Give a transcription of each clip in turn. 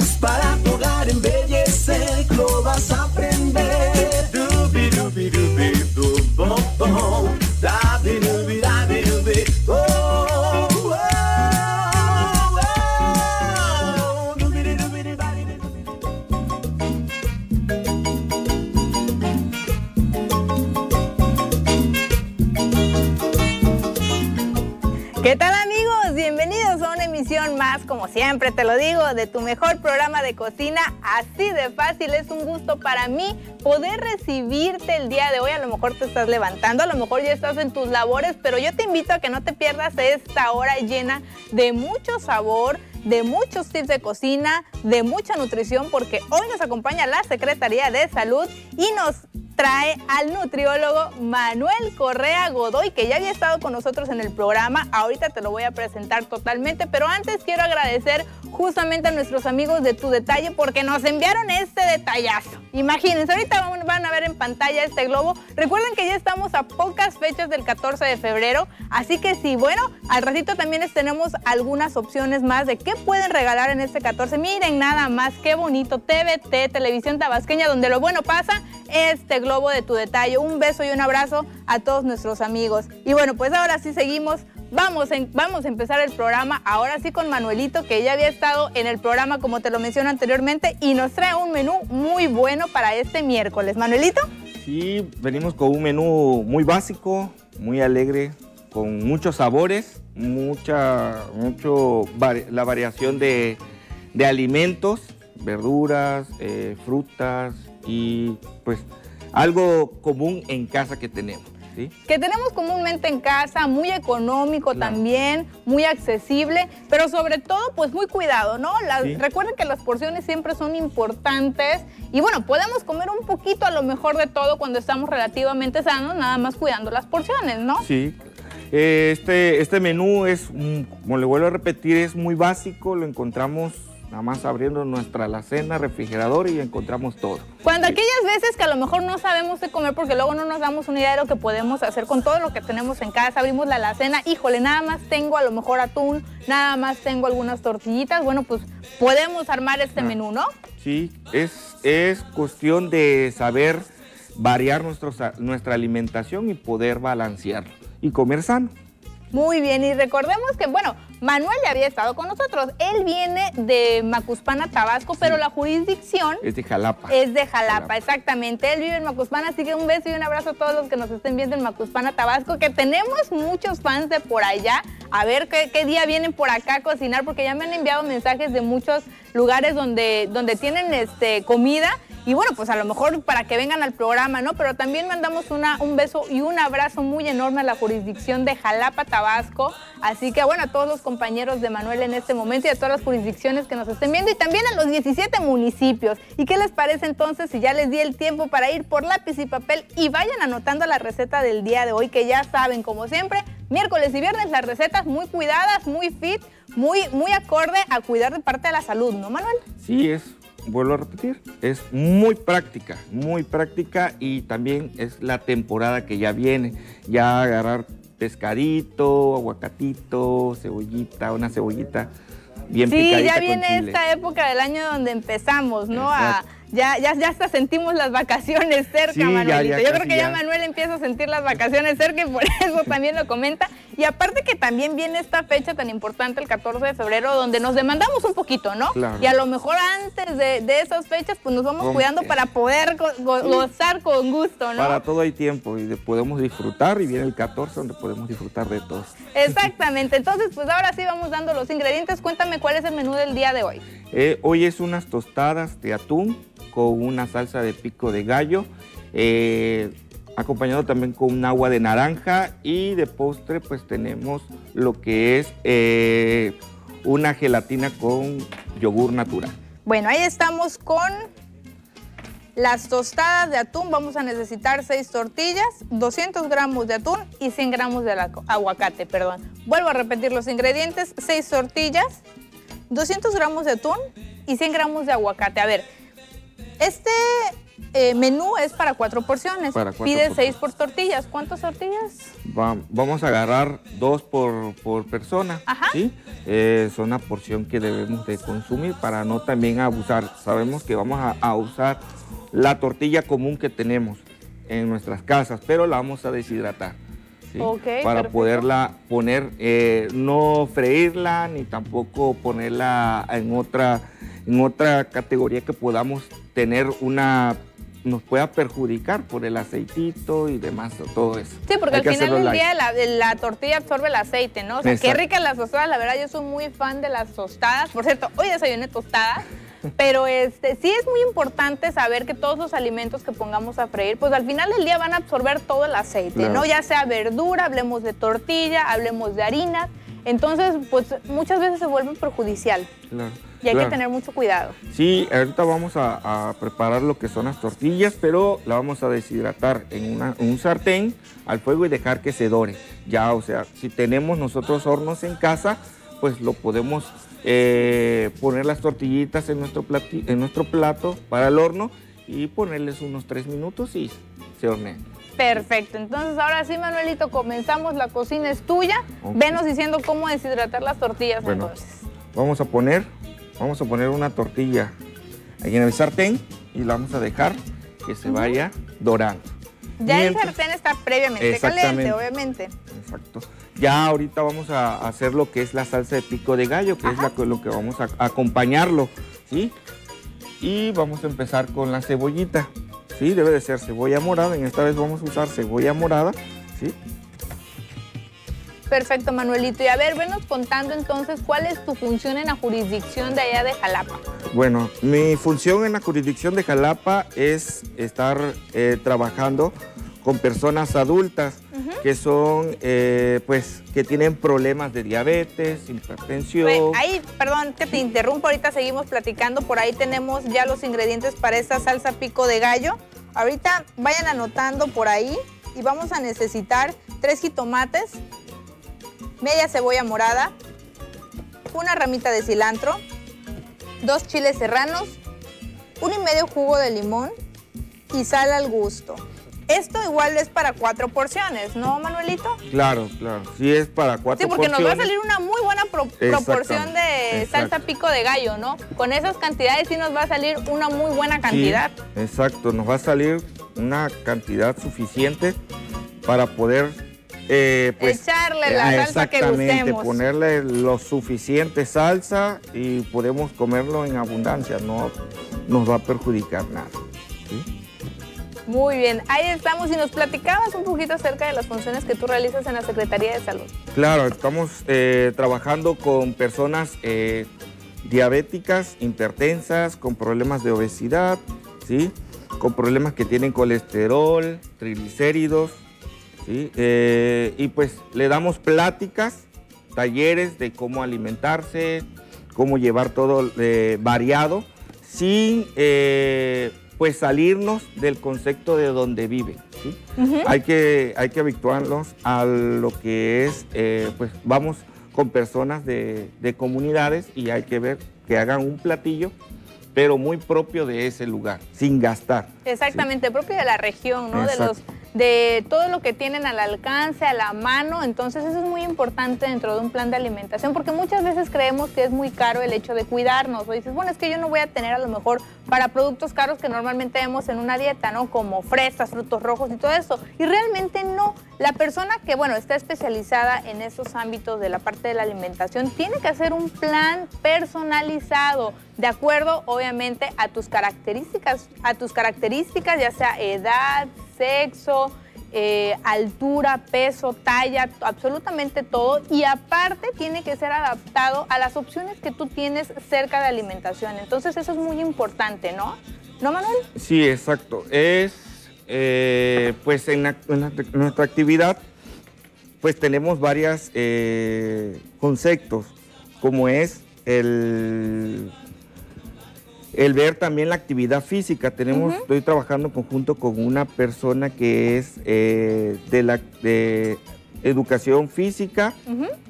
tips para siempre te lo digo, de tu mejor programa de cocina. Así de fácil, es un gusto para mí poder recibirte el día de hoy. A lo mejor te estás levantando, a lo mejor ya estás en tus labores, pero yo te invito a que no te pierdas esta hora llena de mucho sabor, de muchos tips de cocina, de mucha nutrición, porque hoy nos acompaña la Secretaría de Salud y nos trae al nutriólogo Manuel Correa Godoy, que ya había estado con nosotros en el programa. Ahorita te lo voy a presentar totalmente, pero antes quiero agradecer justamente a nuestros amigos de Tu Detalle porque nos enviaron este detallazo. Imagínense, ahorita van- a ver en pantalla este globo. Recuerden que ya estamos a pocas fechas del 14 de febrero, así que sí, bueno, al ratito también les tenemos algunas opciones más de qué pueden regalar en este 14. Miren nada más, qué bonito, TVT, Televisión Tabasqueña, donde lo bueno pasa, este globo de tu detalle. Un beso y un abrazo a todos nuestros amigos. Y bueno, pues ahora sí seguimos. Vamos, vamos a empezar el programa ahora sí con Manuelito, que ya había estado en el programa como te lo menciono anteriormente y nos trae un menú muy bueno para este miércoles. Manuelito. Sí, venimos con un menú muy básico, muy alegre, con muchos sabores, mucha, mucho la variación de, de alimentos, verduras, eh, frutas y pues algo común en casa que tenemos. ¿sí? que tenemos comúnmente en casa, muy económico Claro. también, muy accesible, pero sobre todo pues muy cuidado, ¿no? Las- Sí. Recuerden que las porciones siempre son importantes y bueno, podemos comer un poquito a lo mejor de todo cuando estamos relativamente sanos, nada más cuidando las porciones, ¿no? Sí. Eh, Este, este menú es, mm, como le vuelvo a repetir, es muy básico, lo encontramos nada más abriendo nuestra alacena, refrigerador y encontramos todo. Cuando aquellas veces que a lo mejor no sabemos qué comer porque luego no nos damos una idea de lo que podemos hacer con todo lo que tenemos en casa, abrimos la alacena, híjole, nada más tengo a lo mejor atún, nada más tengo algunas tortillitas, bueno, pues podemos armar este Ah. menú, ¿no? Sí, es, es cuestión de saber variar nuestra alimentación y poder balancearlo y comer sano. Muy bien, y recordemos que, bueno, Manuel ya había estado con nosotros. Él viene de Macuspana, Tabasco, pero la jurisdicción Es de Jalapa. es de Jalapa, Jalapa. exactamente. Él vive en Macuspana, así que un beso y un abrazo a todos los que nos estén viendo en Macuspana, Tabasco, que tenemos muchos fans de por allá. A ver qué, qué día vienen por acá a cocinar, porque ya me han enviado mensajes de muchos lugares donde, donde tienen este, comida. Y bueno, pues a lo mejor para que vengan al programa, ¿no? Pero también mandamos una, un beso y un abrazo muy enorme a la jurisdicción de Jalapa, Tabasco. Así que bueno, a todos los compañeros de Manuel en este momento y a todas las jurisdicciones que nos estén viendo y también a los 17 municipios. ¿Y qué les parece entonces si ya les di el tiempo para ir por lápiz y papel y vayan anotando la receta del día de hoy, que ya saben, como siempre, miércoles y viernes las recetas muy cuidadas, muy fit, muy, muy acorde a cuidar de parte de la salud, ¿no, Manuel? Sí, es, vuelvo a repetir, es muy práctica, muy práctica y también es la temporada que ya viene. Ya agarrar pescadito, aguacatito, cebollita, una cebollita bien Sí, picadita ya con viene chile. esta época del año donde empezamos, ¿no? A-. ya, ya, ya hasta sentimos las vacaciones cerca, Sí, Manuelito. ya Yo creo que ya ya. Manuel empieza a sentir las vacaciones cerca y por eso también lo comenta. Y aparte que también viene esta fecha tan importante, el 14 de febrero, donde nos demandamos un poquito, ¿no? Claro. Y a lo mejor antes de, de esas fechas, pues nos vamos cuidando para poder go- go- gozar con gusto, ¿no? Para todo hay tiempo y de- podemos disfrutar y viene el 14 donde podemos disfrutar de todo. Exactamente. Entonces, pues ahora sí vamos dando los ingredientes. Cuéntame cuál es el menú del día de hoy. Eh, hoy es unas tostadas de atún con una salsa de pico de gallo, eh, acompañado también con un agua de naranja y de postre pues tenemos lo que es eh, una gelatina con yogur natural. Bueno, ahí estamos con las tostadas de atún. Vamos a necesitar 6 tortillas, 200 gramos de atún y 100 gramos de agu- aguacate, perdón. Vuelvo a repetir los ingredientes, 6 tortillas, 200 gramos de atún y 100 gramos de aguacate. A ver, este eh, menú es para cuatro porciones. Para cuatro Pide porciones. seis por tortillas. ¿Cuántas tortillas? Va- vamos a agarrar dos por, por persona, Ajá. ¿sí? Eh, es una porción que debemos de consumir para no también abusar. Sabemos que vamos a, a usar la tortilla común que tenemos en nuestras casas, pero la vamos a deshidratar. ¿sí? Ok, para perfecto. poderla poner, eh, no freírla ni tampoco ponerla en otra, en otra categoría que podamos tener una, nos pueda perjudicar por el aceitito y demás, todo eso. Sí, porque Hay al final del día la, la tortilla absorbe el aceite, ¿no? O sea, qué ricas las tostadas, la verdad, yo soy muy fan de las tostadas. Por cierto, hoy desayuné tostadas. Pero este, sí es muy importante saber que todos los alimentos que pongamos a freír, pues al final del día van a absorber todo el aceite, Claro. ¿no? Ya sea verdura, hablemos de tortilla, hablemos de harinas. Entonces, pues muchas veces se vuelve perjudicial Claro, y hay claro. que tener mucho cuidado. Sí, ahorita vamos a, a preparar lo que son las tortillas, pero la vamos a deshidratar en, una- en un sartén al fuego y dejar que se dore. Ya, o sea, si tenemos nosotros hornos en casa, pues lo podemos eh, poner las tortillitas en nuestro, en nuestro plato para el horno y ponerles unos tres minutos y se hornean. Perfecto, entonces ahora sí, Manuelito, comenzamos, la cocina es tuya. Venos diciendo cómo deshidratar las tortillas Bueno, entonces. vamos a poner, vamos a poner una tortilla ahí en el sartén y la vamos a dejar que se vaya dorando. Ya el Mientras- sartén está previamente caliente, obviamente. Exacto. Ya ahorita vamos a hacer lo que es la salsa de pico de gallo, que es la lo que vamos a acompañarlo, ¿sí? Y vamos a empezar con la cebollita, ¿sí? Debe de ser cebolla morada, en esta vez vamos a usar cebolla morada, ¿sí? Perfecto, Manuelito. Y a ver, venos contando entonces cuál es tu función en la jurisdicción de allá de Jalapa. Bueno, mi función en la jurisdicción de Jalapa es estar eh, trabajando con personas adultas que son, eh, pues, que tienen problemas de diabetes, hipertensión. Ahí, perdón que te interrumpo, ahorita seguimos platicando. Por ahí tenemos ya los ingredientes para esta salsa pico de gallo. Ahorita vayan anotando por ahí y vamos a necesitar tres jitomates, media cebolla morada, una ramita de cilantro, dos chiles serranos, un y medio jugo de limón y sal al gusto. Esto igual es para cuatro porciones, ¿no, Manuelito? Claro, claro. Sí es para cuatro Sí, porque nos va a porciones. salir una muy buena pro- proporción de salsa pico de gallo, ¿no? Con esas cantidades sí nos va a salir una muy buena Sí, cantidad. exacto, nos va a salir una cantidad suficiente para poder eh, pues, Echarle la eh, salsa que exactamente, gustemos. ponerle lo suficiente salsa y podemos comerlo en abundancia, no nos va a perjudicar nada. Muy bien, ahí estamos y nos platicabas un poquito acerca de las funciones que tú realizas en la Secretaría de Salud. Claro, estamos eh, trabajando con personas eh, diabéticas, hipertensas, con problemas de obesidad, ¿sí? con problemas que tienen colesterol, triglicéridos, ¿sí? Eh, y pues le damos pláticas, talleres de cómo alimentarse, cómo llevar todo variado, sin pues salirnos del concepto de donde viven. ¿sí? hay, que, hay que habituarnos a lo que es, eh, pues vamos con personas de, de comunidades y hay que ver que hagan un platillo, pero muy propio de ese lugar, sin gastar. Exactamente, propio de la región, ¿no? De Exacto. los de todo lo que tienen al alcance, a la mano, entonces eso es muy importante dentro de un plan de alimentación, porque muchas veces creemos que es muy caro el hecho de cuidarnos, o dices, bueno, es que yo no voy a tener a lo mejor para productos caros que normalmente vemos en una dieta, ¿no? Como fresas, frutos rojos y todo eso, y realmente no. La persona que, bueno, está especializada en esos ámbitos de la parte de la alimentación tiene que hacer un plan personalizado, de acuerdo, obviamente, a tus características, a tus características, ya sea edad, sexo, eh, altura, peso, talla, absolutamente todo. Y aparte tiene que ser adaptado a las opciones que tú tienes cerca de alimentación. Entonces eso es muy importante, ¿no? ¿No, Manuel? Sí, exacto. Es, eh, pues en, nuestra actividad, pues tenemos varios conceptos, como es el, el ver también la actividad física. Tenemos, estoy trabajando en conjunto con una persona que es eh, de la de educación física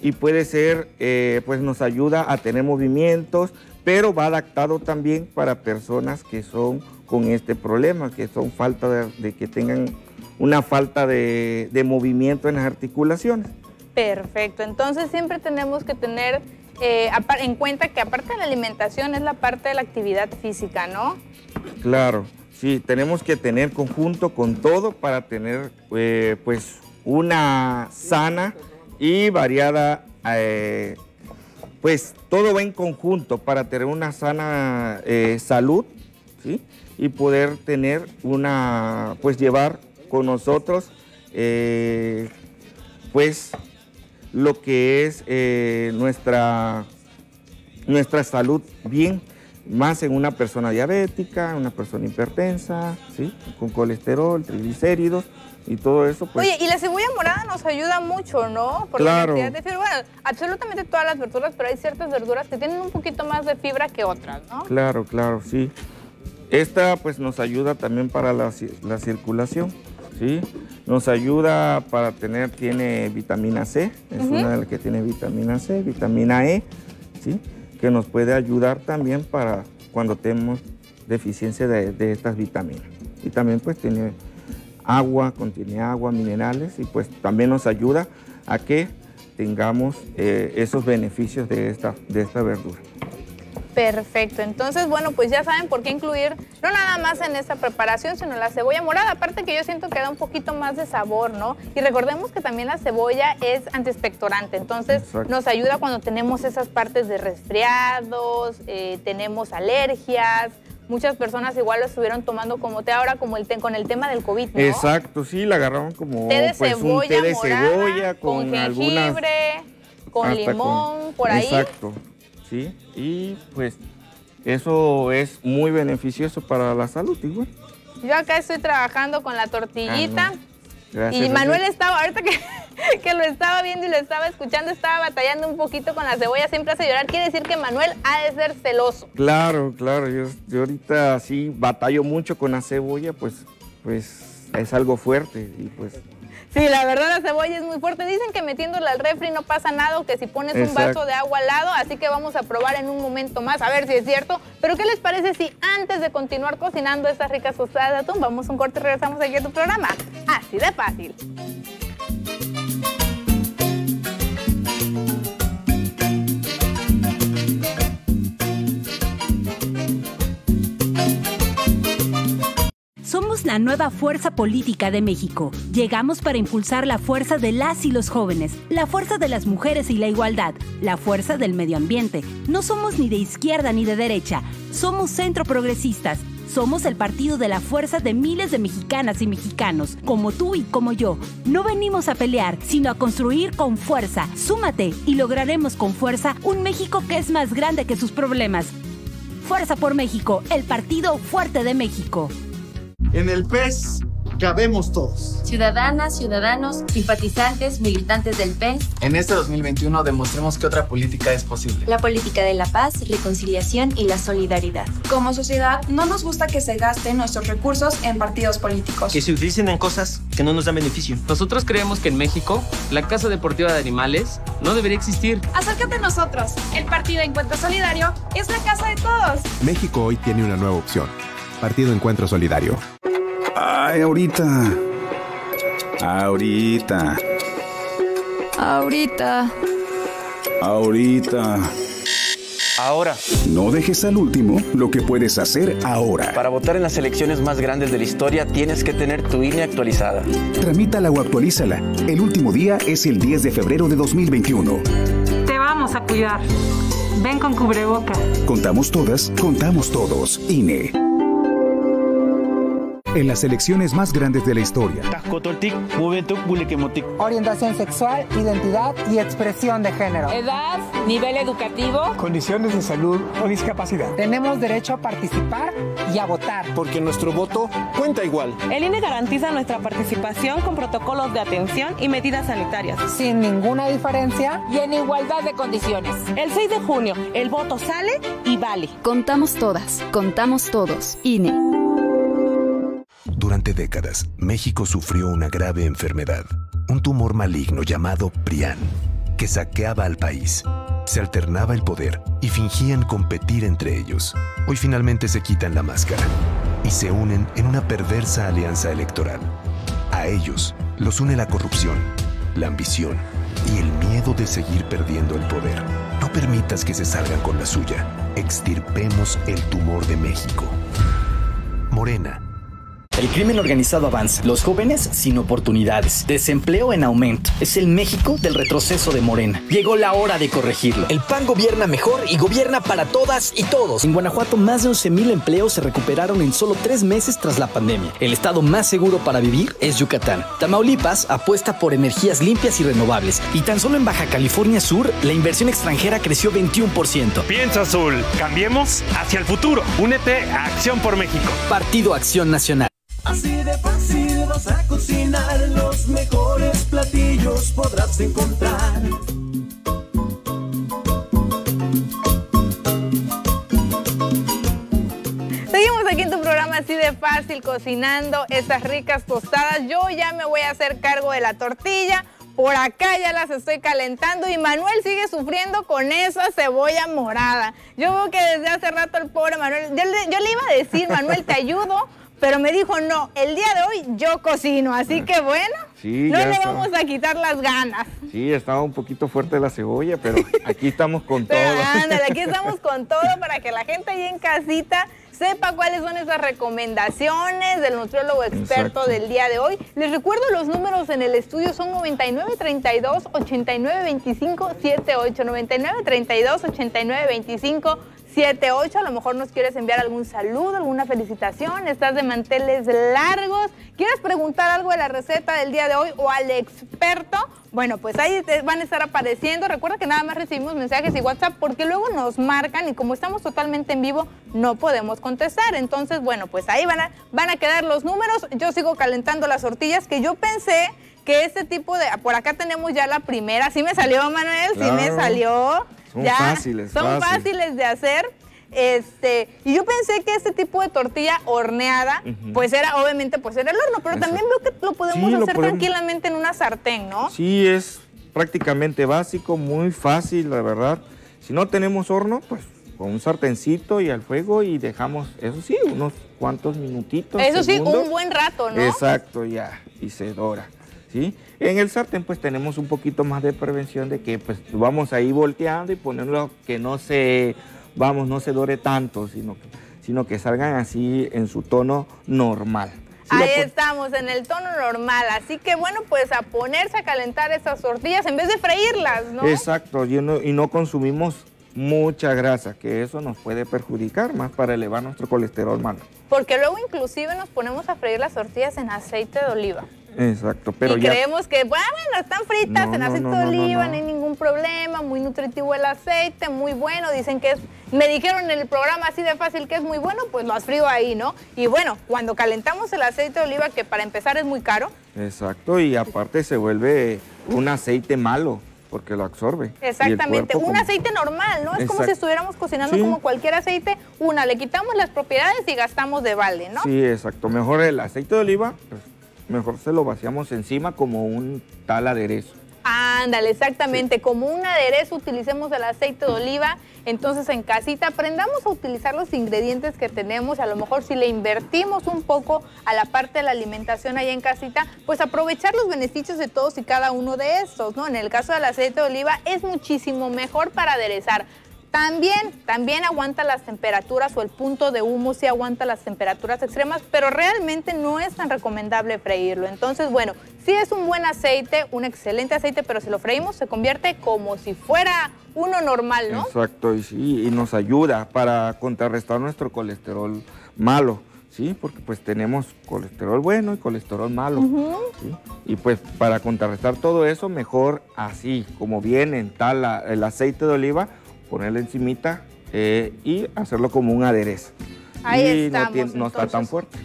y puede ser, eh, pues nos ayuda a tener movimientos, pero va adaptado también para personas que son con este problema, que son falta de, de que tengan una falta de, de movimiento en las articulaciones. Perfecto, entonces siempre tenemos que tener eh, en cuenta que aparte de la alimentación es la parte de la actividad física, ¿no? Claro, sí, tenemos que tener conjunto con todo para tener eh, pues una sana y variada, eh, pues todo va en conjunto para tener una sana salud, ¿sí? Y poder tener una, pues llevar con nosotros, pues lo que es eh, nuestra nuestra salud bien, más en una persona diabética, una persona hipertensa, ¿sí? con colesterol, triglicéridos y todo eso. Pues, Oye, y la cebolla morada nos ayuda mucho, ¿no? Por Claro. la cantidad de fibra. Bueno, absolutamente todas las verduras, pero hay ciertas verduras que tienen un poquito más de fibra que otras, ¿no? Claro, claro, sí. Esta pues nos ayuda también para la, la circulación, ¿sí? Nos ayuda para tener, tiene vitamina C, es una de las que tiene vitamina C, vitamina E, ¿sí? Que nos puede ayudar también para cuando tenemos deficiencia de, de estas vitaminas. Y también pues tiene agua, contiene agua, minerales y pues también nos ayuda a que tengamos eh, esos beneficios de esta, de esta verdura. Perfecto. Entonces, bueno, pues ya saben por qué incluir no nada más en esta preparación, sino la cebolla morada. Aparte que yo siento que da un poquito más de sabor, ¿no? Y recordemos que también la cebolla es antiexpectorante. Entonces, Exacto. nos ayuda cuando tenemos esas partes de resfriados, eh, tenemos alergias. Muchas personas igual lo estuvieron tomando como té ahora, como el té, con el tema del COVID, ¿no? Exacto, sí, la agarraron como Té de pues, cebolla un té de morada, cebolla con, con algunas jengibre, con hasta con- limón, por ahí. Exacto, sí, y pues eso es muy beneficioso para la salud igual. Yo acá estoy trabajando con la tortillita. Ah, no. Gracias, Y Manuel gracias. estaba, ahorita que, que lo estaba viendo y lo estaba escuchando, estaba batallando un poquito con la cebolla, siempre hace llorar. Quiere decir que Manuel ha de ser celoso. Claro, claro, yo, yo ahorita sí batallo mucho con la cebolla, pues, pues es algo fuerte y pues Sí, la verdad la cebolla es muy fuerte. Dicen que metiéndola al refri no pasa nada o que si pones un vaso de agua al lado, así que vamos a probar en un momento más a ver si es cierto. Pero ¿qué les parece si antes de continuar cocinando estas ricas tostadas de atún, vamos a un corte y regresamos aquí a tu programa? Así de fácil. Somos la nueva fuerza política de México. Llegamos para impulsar la fuerza de las y los jóvenes, la fuerza de las mujeres y la igualdad, la fuerza del medio ambiente. No somos ni de izquierda ni de derecha, somos centro progresistas. Somos el partido de la fuerza de miles de mexicanas y mexicanos, como tú y como yo. No venimos a pelear, sino a construir con fuerza. Súmate y lograremos con fuerza un México que es más grande que sus problemas. Fuerza por México, el partido fuerte de México. En el PES cabemos todos. Ciudadanas, ciudadanos, simpatizantes, militantes del PES, En este 2021 demostremos que otra política es posible. la política de la paz, reconciliación y la solidaridad. Como sociedad, no nos gusta que se gasten nuestros recursos en partidos políticos. que se utilicen en cosas que no nos dan beneficio. Nosotros creemos que en México la Casa Deportiva de Animales no debería existir. Acércate a nosotros. El Partido Encuentro Solidario es la casa de todos. México hoy tiene una nueva opción. Partido Encuentro Solidario. Ay, ahorita. Ahorita. Ahorita. Ahorita. Ahora, No dejes al último lo que puedes hacer ahora. para votar en las elecciones más grandes de la historia tienes que tener tu INE actualizada. Tramítala o actualízala. El último día es el 10 de febrero de 2021. Te vamos a cuidar. Ven con cubreboca. Contamos todas, contamos todos. INE. En las elecciones más grandes de la historia, Orientación sexual, identidad y expresión de género. Edad, nivel educativo. Condiciones de salud o discapacidad. Tenemos derecho a participar y a votar. Porque nuestro voto cuenta igual. El INE garantiza nuestra participación con protocolos de atención y medidas sanitarias. Sin ninguna diferencia. Y en igualdad de condiciones. El 6 de junio, el voto sale y vale. Contamos todas, contamos todos. INE. Durante décadas, México sufrió una grave enfermedad, un tumor maligno llamado PRIAN, que saqueaba al país. se alternaba el poder y fingían competir entre ellos. Hoy finalmente se quitan la máscara y se unen en una perversa alianza electoral. A ellos los une la corrupción, la ambición y el miedo de seguir perdiendo el poder. No permitas que se salgan con la suya. Extirpemos el tumor de México. Morena. El crimen organizado avanza, los jóvenes sin oportunidades, desempleo en aumento. Es el México del retroceso de Morena. Llegó la hora de corregirlo. El PAN gobierna mejor y gobierna para todas y todos. En Guanajuato, más de 11.000 empleos se recuperaron en solo tres meses tras la pandemia. El estado más seguro para vivir es Yucatán. Tamaulipas apuesta por energías limpias y renovables. Y tan solo en Baja California Sur, la inversión extranjera creció 21%. Piensa azul, cambiemos hacia el futuro. Únete a Acción por México. Partido Acción Nacional. Así de fácil vas a cocinar, los mejores platillos podrás encontrar. Seguimos aquí en tu programa así de fácil, cocinando estas ricas tostadas. Yo ya me voy a hacer cargo de la tortilla. Por acá ya las estoy calentando y Manuel sigue sufriendo con esa cebolla morada. Yo veo que desde hace rato el pobre Manuel, yo le, yo le iba a decir, Manuel, te ayudo, pero me dijo, no, el día de hoy yo cocino, así que bueno, Sí, no le vamos a quitar las ganas. Sí, estaba un poquito fuerte la cebolla, pero aquí estamos con todo. Pero ándale, aquí estamos con todo para que la gente ahí en casita sepa cuáles son esas recomendaciones del nutriólogo experto Exacto. del día de hoy. Les recuerdo los números en el estudio son 9932 8925 78 9932 8925 78, a lo mejor nos quieres enviar algún saludo, alguna felicitación, estás de manteles largos, quieres preguntar algo de la receta del día de hoy o al experto, bueno, pues ahí van a estar apareciendo. Recuerda que nada más recibimos mensajes y WhatsApp porque luego nos marcan y como estamos totalmente en vivo no podemos contestar. Entonces, bueno, pues ahí van a, van a quedar los números. Yo sigo calentando las tortillas que yo pensé que este tipo de... Por acá tenemos ya la primera. Sí me salió, Manuel, sí me salió. Son ya, fáciles, Son fácil. fáciles de hacer. Este, y yo pensé que este tipo de tortilla horneada, pues era, obviamente, pues era el horno, pero también veo que lo podemos Sí, lo hacer podemos. tranquilamente en una sartén, ¿no? Sí, es prácticamente básico, muy fácil, la verdad. Si no tenemos horno, pues con un sartencito y al fuego y dejamos, eso sí, unos cuantos minutitos. Eso sí, un buen rato, ¿no? Exacto, ya, y se dora. ¿Sí? En el sartén pues tenemos un poquito más de prevención de que pues vamos ahí volteando y ponerlo que no se, vamos, no se dore tanto, sino que, sino que salgan así en su tono normal. Ahí estamos, en el tono normal. Así que bueno, pues a ponerse a calentar esas tortillas en vez de freírlas, ¿no? Exacto, y no, y no consumimos mucha grasa, que eso nos puede perjudicar más para elevar nuestro colesterol malo. Porque luego inclusive nos ponemos a freír las tortillas en aceite de oliva. Exacto, pero y ya... creemos que, bueno, están fritas No, en aceite no, de no, oliva, no, hay ningún problema, muy nutritivo el aceite, muy bueno, dicen que es, me dijeron en el programa así de fácil que es muy bueno, pues lo frío ahí, ¿no? Y bueno, cuando calentamos el aceite de oliva, que para empezar es muy caro, Exacto, y aparte se vuelve un aceite malo, porque lo absorbe. Exactamente, un como- aceite normal, ¿no? Es como si estuviéramos cocinando Sí. como cualquier aceite, una, le quitamos las propiedades y gastamos de balde, ¿no? Sí, exacto. Mejor el aceite de oliva, pues, mejor se lo vaciamos encima como un tal aderezo. Ándale, exactamente. Como un aderezo utilicemos el aceite de oliva. Entonces en casita aprendamos a utilizar los ingredientes que tenemos. A lo mejor si le invertimos un poco a la parte de la alimentación ahí en casita, pues aprovechar los beneficios de todos y cada uno de estos, ¿no? En el caso del aceite de oliva es muchísimo mejor para aderezar. También, también aguanta las temperaturas o el punto de humo sí aguanta las temperaturas extremas, pero realmente no es tan recomendable freírlo. Entonces, bueno, sí es un buen aceite, un excelente aceite, pero si lo freímos se convierte como si fuera uno normal, ¿no? Exacto, y sí, y nos ayuda para contrarrestar nuestro colesterol malo, ¿sí? Porque pues tenemos colesterol bueno y colesterol malo. Y pues para contrarrestar todo eso, mejor así, como viene en tal el aceite de oliva, ponerle encimita eh, y hacerlo como un aderezo. Ahí y estamos, no, tiene- no está tan fuerte.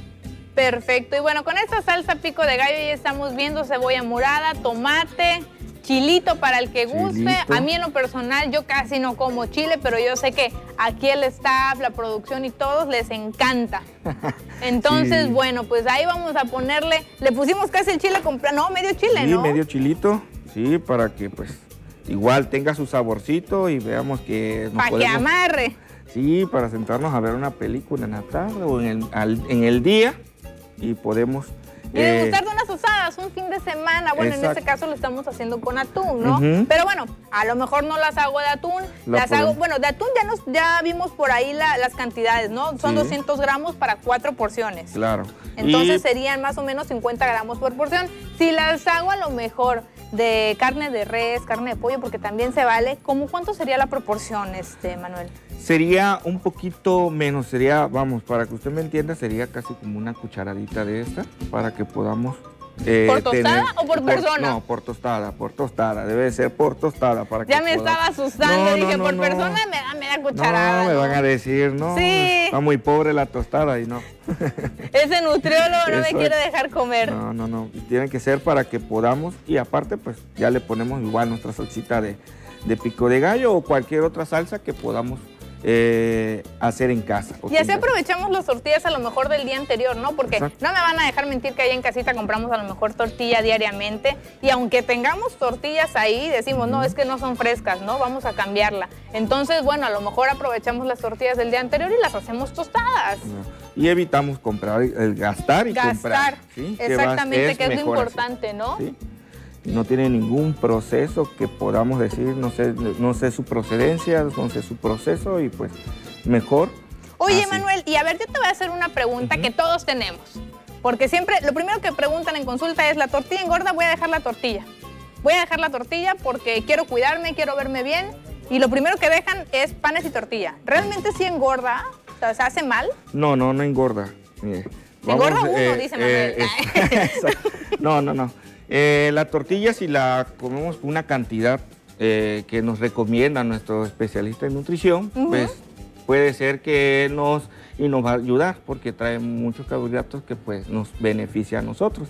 Perfecto. Y bueno, con esta salsa pico de gallo ya estamos viendo cebolla morada, tomate, chilito para el que guste. Chilito. A mí en lo personal yo casi no como chile, pero yo sé que aquí el staff, la producción y todos les encanta. Entonces, Sí. bueno, pues ahí vamos a ponerle, le pusimos casi el chile no, medio chile, Sí, ¿no? medio chilito, sí, para que pues igual tenga su saborcito y veamos que nos Para que podemos- amarre. Sí, para sentarnos a ver una película en la tarde o en el, al- en el día y podemos... Y eh, degustar de unas osadas un fin de semana. Bueno, en este caso lo estamos haciendo con atún, ¿no? Pero bueno, a lo mejor no las hago de atún. La las hago, bueno, de atún ya, nos, ya vimos por ahí la- las cantidades, ¿no? Son Sí. 200 gramos para cuatro porciones. Claro. Entonces Y- serían más o menos 50 gramos por porción. Si las hago a lo mejor de carne de res, carne de pollo, porque también se vale, ¿cómo cuánto sería la proporción, este, Manuel? Sería un poquito menos, sería, vamos, para que usted me entienda, sería casi como una cucharadita de esta para que podamos... eh, ¿Por tostada o por persona? No, por tostada, por tostada, debe de ser por tostada para Ya que me estaba asustando, No, dije, no, por persona me da media cucharada. No, me van a decir, no, Sí. está muy pobre la tostada y no. Ese nutriólogo no me quiere dejar comer. No, no, no. Tiene que ser para que podamos. Y aparte, pues ya le ponemos igual nuestra salsita de, de pico de gallo o cualquier otra salsa que podamos eh, hacer en casa. Y así aprovechamos las tortillas a lo mejor del día anterior, ¿no? Porque Exacto. no me van a dejar mentir que ahí en casita compramos a lo mejor tortilla diariamente y aunque tengamos tortillas ahí, decimos, no, es que no son frescas, ¿no? Vamos a cambiarla. Entonces, bueno, a lo mejor aprovechamos las tortillas del día anterior y las hacemos tostadas. Y evitamos comprar, el gastar y Gastar, comprar. ¿sí? Que exactamente, que es lo así, importante, ¿no? ¿sí? No tiene ningún proceso que podamos decir, no sé, no sé su procedencia, no sé su proceso y pues mejor. Oye, así. Manuel, y a ver, yo te voy a hacer una pregunta que todos tenemos. Porque siempre, lo primero que preguntan en consulta es, ¿la tortilla engorda? Voy a dejar la tortilla. Voy a dejar la tortilla porque quiero cuidarme, quiero verme bien. Y lo primero que dejan es panes y tortilla. ¿Realmente sí engorda? O sea, ¿se hace mal? No, no, no engorda. Mire, Engorda uno, dice Manuel. es- exacto. no, no, no. Eh, la tortilla, si la comemos una cantidad eh, que nos recomienda nuestro especialista en nutrición, pues puede ser que nos, y nos va a ayudar porque trae muchos carbohidratos que pues nos beneficia a nosotros.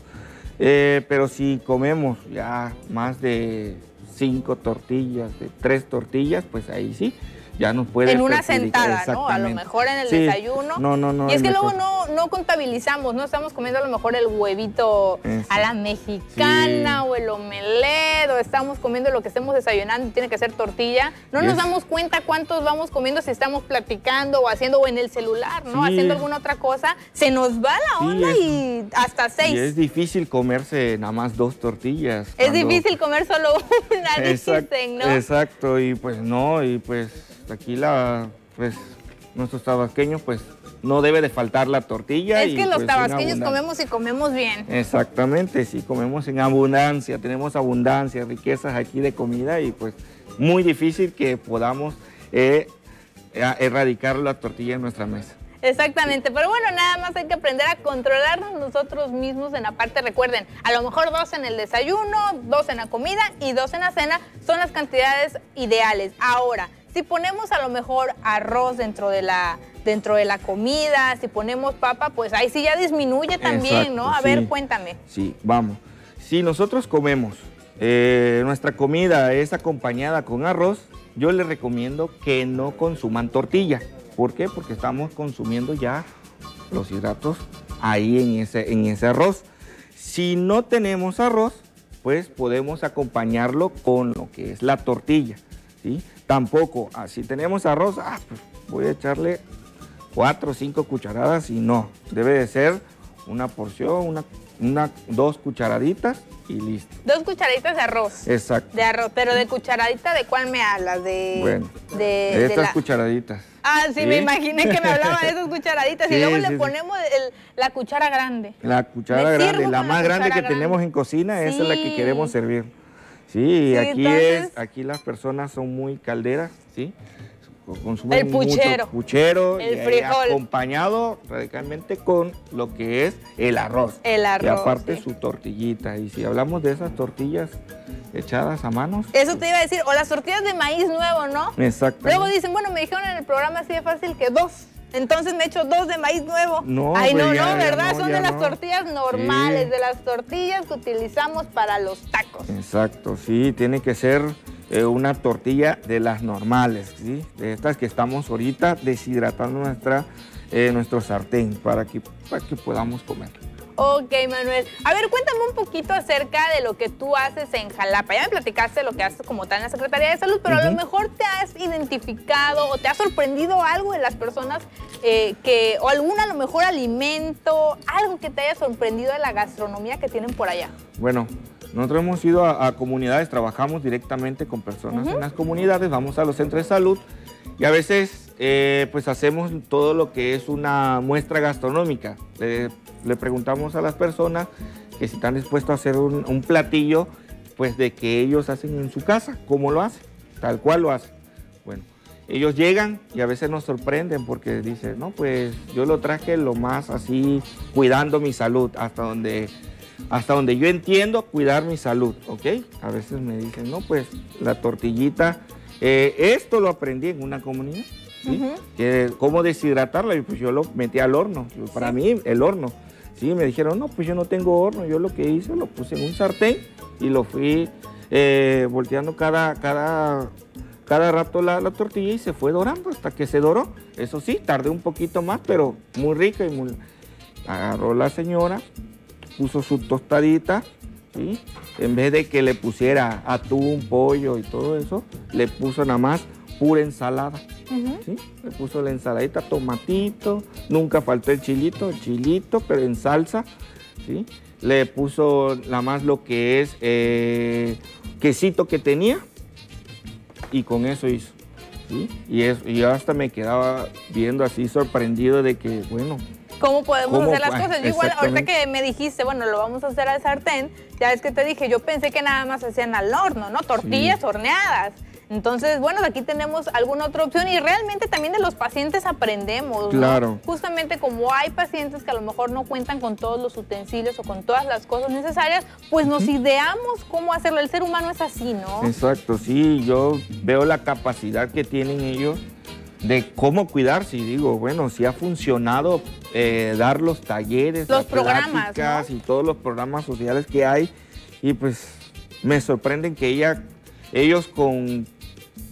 Eh, pero si comemos ya más de cinco tortillas, de tres tortillas, pues ahí sí, ya nos puede en una sentada, ¿no? A lo mejor en el Sí. desayuno. No, no, no. y es que mejor. luego no, no contabilizamos, ¿no? Estamos comiendo a lo mejor el huevito Eso. a la mexicana Sí. o el omelet, o estamos comiendo lo que estemos desayunando y tiene que ser tortilla. No nos damos cuenta cuántos vamos comiendo si estamos platicando o haciendo o en el celular, ¿no? Sí. Haciendo alguna otra cosa. Se nos va la onda es- y hasta seis. Y es difícil comerse nada más dos tortillas. Es cuando- difícil comer solo una, Exacto, dicen, ¿no? exacto, y pues no, y pues aquí la, pues nuestros tabasqueños pues no debe de faltar la tortilla. Es y, que los pues, tabasqueños comemos y comemos bien. Exactamente, sí, comemos en abundancia, tenemos abundancia, riquezas aquí de comida y pues muy difícil que podamos eh, erradicar la tortilla en nuestra mesa. Exactamente, pero bueno, nada más hay que aprender a controlarnos nosotros mismos en la parte, recuerden, a lo mejor dos en el desayuno, dos en la comida y dos en la cena son las cantidades ideales. Ahora, si ponemos a lo mejor arroz dentro de la dentro de la comida, si ponemos papa, pues ahí sí ya disminuye también, ¿no? A ver, cuéntame. Sí, vamos. Si nosotros comemos, eh, nuestra comida es acompañada con arroz, yo les recomiendo que no consuman tortilla. ¿Por qué? Porque estamos consumiendo ya los hidratos ahí en ese, en ese arroz. Si no tenemos arroz, pues podemos acompañarlo con lo que es la tortilla. ¿sí? Tampoco, ah, si tenemos arroz, ah, pues voy a echarle cuatro o cinco cucharadas y no. Debe de ser una porción, una, una, dos cucharaditas y listo. Dos cucharaditas de arroz. Exacto. De arroz, pero de cucharadita, ¿de cuál me hablas? De, Bueno, de, de Estas la- cucharaditas. Ah, sí, me imaginé que me hablaba de esas cucharaditas Sí, y luego sí, le ponemos el- la cuchara grande. La cuchara grande, la más grande que tenemos en cocina, esa es la que queremos servir. Sí, Sí, aquí entonces- es, aquí las personas son muy calderas, ¿sí? Consumen El puchero. mucho puchero El y frijol. acompañado radicalmente con lo que es el arroz. El Y arroz, aparte sí. su tortillita. Y si hablamos de esas tortillas echadas a manos, Eso te iba a decir, o las tortillas de maíz nuevo, ¿no? exactamente. Luego dicen, bueno, me dijeron en el programa así de fácil que dos. Entonces me echo dos de maíz nuevo. No, Ay, no, ya- no, ¿verdad? no, Son de las tortillas normales, Sí. de las tortillas que utilizamos para los tacos. Exacto, sí, tiene que ser eh, una tortilla de las normales, ¿sí? De estas que estamos ahorita deshidratando nuestra, eh, nuestro sartén para que, para que podamos comer. Ok, Manuel. A ver, cuéntame un poquito acerca de lo que tú haces en Jalapa. Ya me platicaste lo que haces como tal en la Secretaría de Salud, pero a lo mejor te has identificado o te ha sorprendido algo de las personas eh, que, o algún a lo mejor alimento, algo que te haya sorprendido de la gastronomía que tienen por allá. Bueno, nosotros hemos ido a, comunidades, trabajamos directamente con personas en las comunidades, vamos a los centros de salud y a veces eh, pues hacemos todo lo que es una muestra gastronómica. Le, preguntamos a las personas que si están dispuestos a hacer un, platillo pues de que ellos hacen en su casa, cómo lo hacen, tal cual lo hacen. Bueno, ellos llegan y a veces nos sorprenden porque dicen, no, pues yo lo traje lo más así, cuidando mi salud, hasta donde hasta donde yo entiendo cuidar mi salud, ¿ok? A veces me dicen, no, pues la tortillita, eh, esto lo aprendí en una comunidad, ¿sí? ¿Cómo deshidratarla? Y pues yo lo metí al horno, para mí el horno. Sí, me dijeron, no, pues yo no tengo horno, yo lo que hice lo puse en un sartén y lo fui eh, volteando cada, cada, cada rato la, la, tortilla y se fue dorando hasta que se doró. Eso sí, tardé un poquito más, pero muy rica y muy... Agarró la señora, puso su tostadita, ¿sí? en vez de que le pusiera atún, pollo y todo eso, le puso nada más pura ensalada. ¿sí? Le puso la ensaladita, tomatito, nunca faltó el chilito, el chilito, pero en salsa. ¿sí? Le puso nada más lo que es eh, quesito que tenía y con eso hizo. ¿sí? Y, y yo hasta me quedaba viendo así sorprendido de que, bueno, cómo podemos hacer las cosas. Yo igual, ahorita que me dijiste, bueno, lo vamos a hacer al sartén, ya es que te dije, yo pensé que nada más hacían al horno, ¿no? Tortillas horneadas. Entonces, bueno, aquí tenemos alguna otra opción y realmente también de los pacientes aprendemos. Claro. Justamente como hay pacientes que a lo mejor no cuentan con todos los utensilios o con todas las cosas necesarias, pues nos ideamos cómo hacerlo. El ser humano es así, ¿no? Exacto, sí, yo veo la capacidad que tienen ellos de cómo cuidarse y digo, bueno, si ha funcionado eh, dar los talleres, los programas y todos los programas sociales que hay y pues me sorprenden que ella, ellos con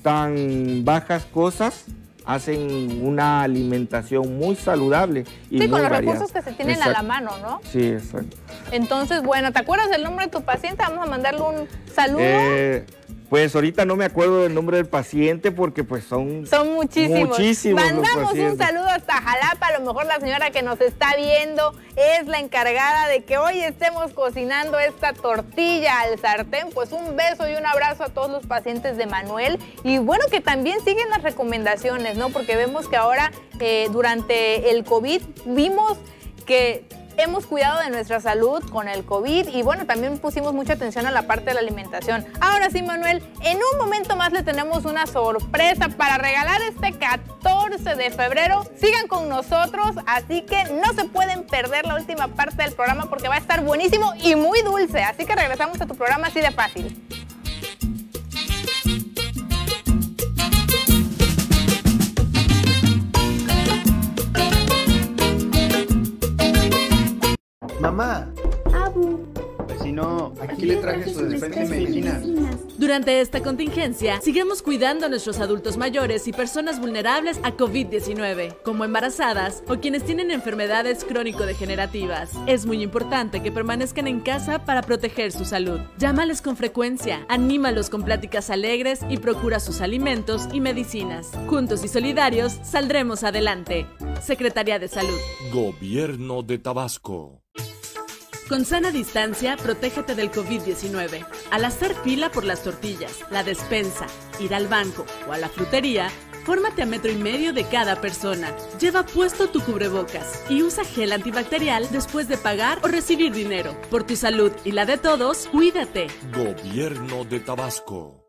tan bajas cosas hacen una alimentación muy saludable. Y sí, con los recursos que se tienen a la mano, ¿no? Sí, exacto. Entonces, bueno, ¿te acuerdas del nombre de tu paciente? Vamos a mandarle un saludo. Eh, pues ahorita no me acuerdo del nombre del paciente porque pues son, son muchísimos. muchísimos Mandamos un saludo hasta Jalapa, a lo mejor la señora que nos está viendo es la encargada de que hoy estemos cocinando esta tortilla al sartén. Pues un beso y un abrazo a todos los pacientes de Manuel. Y bueno, que también siguen las recomendaciones, ¿no? Porque vemos que ahora eh, durante el COVID vimos que hemos cuidado de nuestra salud con el COVID y bueno, también pusimos mucha atención a la parte de la alimentación. Ahora sí, Manuel, en un momento más le tenemos una sorpresa para regalar este 14 de febrero. Sigan con nosotros, así que no se pueden perder la última parte del programa porque va a estar buenísimo y muy dulce. Así que regresamos a tu programa así de fácil. Mamá. Abu. Vecino, aquí le traje su despensa de medicina. Durante esta contingencia, sigamos cuidando a nuestros adultos mayores y personas vulnerables a COVID-19, como embarazadas o quienes tienen enfermedades crónico-degenerativas. Es muy importante que permanezcan en casa para proteger su salud. Llámales con frecuencia, anímalos con pláticas alegres y procura sus alimentos y medicinas. Juntos y solidarios, saldremos adelante. Secretaría de Salud. Gobierno de Tabasco. Con sana distancia, protégete del COVID-19. Al hacer fila por las tortillas, la despensa, ir al banco o a la frutería, fórmate a metro y medio de cada persona. Lleva puesto tu cubrebocas y usa gel antibacterial después de pagar o recibir dinero. Por tu salud y la de todos, cuídate. Gobierno de Tabasco.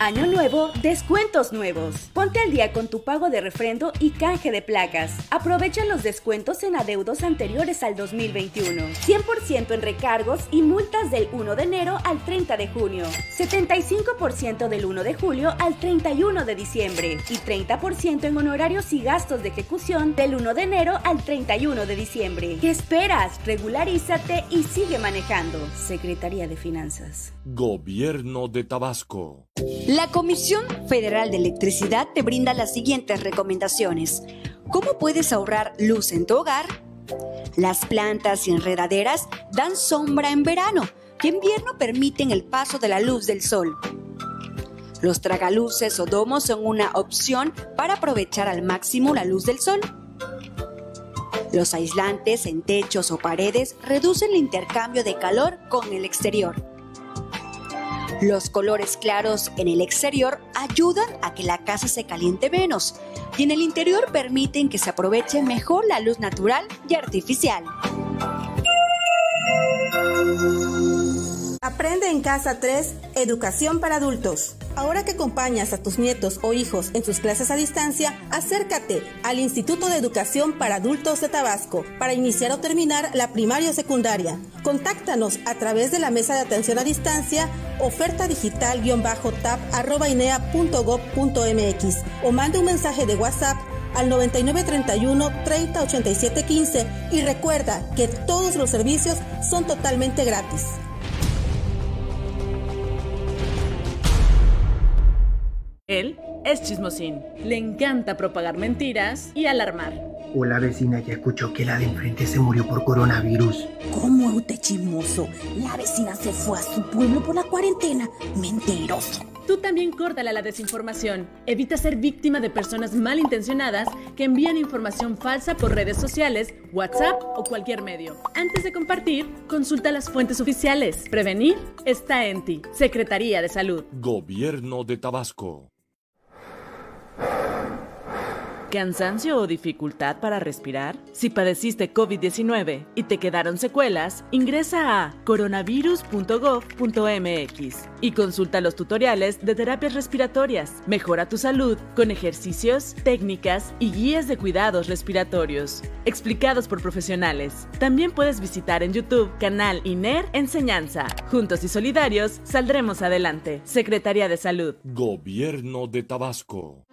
Año nuevo, descuentos nuevos. Ponte al día con tu pago de refrendo y canje de placas. Aprovecha los descuentos en adeudos anteriores al 2021. 100% en recargos y multas del 1 de enero al 30 de junio. 75% del 1 de julio al 31 de diciembre. Y 30% en honorarios y gastos de ejecución del 1 de enero al 31 de diciembre. ¿Qué esperas? Regularízate y sigue manejando. Secretaría de Finanzas. Gobierno de Tabasco. La Comisión Federal de Electricidad te brinda las siguientes recomendaciones. ¿Cómo puedes ahorrar luz en tu hogar? Las plantas y enredaderas dan sombra en verano y en invierno permiten el paso de la luz del sol. Los tragaluces o domos son una opción para aprovechar al máximo la luz del sol. Los aislantes en techos o paredes reducen el intercambio de calor con el exterior. Los colores claros en el exterior ayudan a que la casa se caliente menos y en el interior permiten que se aproveche mejor la luz natural y artificial. Aprende en Casa 3, Educación para Adultos. Ahora que acompañas a tus nietos o hijos en sus clases a distancia, acércate al Instituto de Educación para Adultos de Tabasco para iniciar o terminar la primaria o secundaria. Contáctanos a través de la mesa de atención a distancia, oferta digital-tap.inea.gov.mx o mande un mensaje de WhatsApp al 9931 308715 y recuerda que todos los servicios son totalmente gratis. Él es chismosín. Le encanta propagar mentiras y alarmar. O la vecina ya escuchó que la de enfrente se murió por coronavirus. ¿Cómo es usted chismoso? La vecina se fue a su pueblo por la cuarentena. Mentiroso. Tú también córtala la desinformación. Evita ser víctima de personas malintencionadas que envían información falsa por redes sociales, WhatsApp o cualquier medio. Antes de compartir, consulta las fuentes oficiales. Prevenir está en ti. Secretaría de Salud. Gobierno de Tabasco. ¿Cansancio o dificultad para respirar? Si padeciste COVID-19 y te quedaron secuelas, ingresa a coronavirus.gov.mx y consulta los tutoriales de terapias respiratorias. Mejora tu salud con ejercicios, técnicas y guías de cuidados respiratorios, explicados por profesionales. También puedes visitar en YouTube canal INER Enseñanza. Juntos y solidarios saldremos adelante. Secretaría de Salud. Gobierno de Tabasco.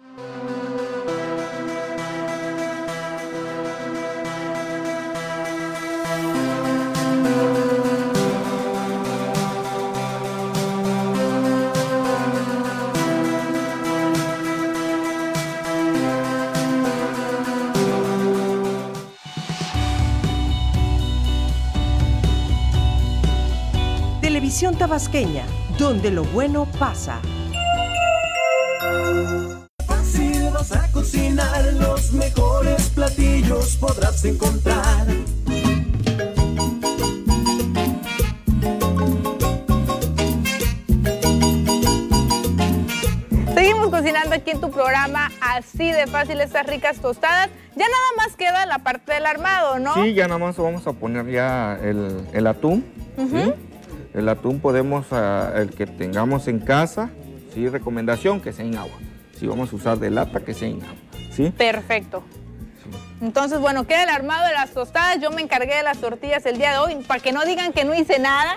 Televisión Tabasqueña, donde lo bueno pasa. Fácil vas a cocinar los mejores platillos podrás encontrar. Seguimos cocinando aquí en tu programa, así de fácil estas ricas tostadas. Ya nada más queda la parte del armado, ¿no? Sí, ya nada más vamos a poner ya el, el atún. ¿sí? El atún podemos, ah, el que tengamos en casa, sí, recomendación que sea en agua. Si vamos a usar de lata, que sea en agua. ¿sí? Perfecto. Entonces, bueno, queda el armado de las tostadas. Yo me encargué de las tortillas el día de hoy para que no digan que no hice nada.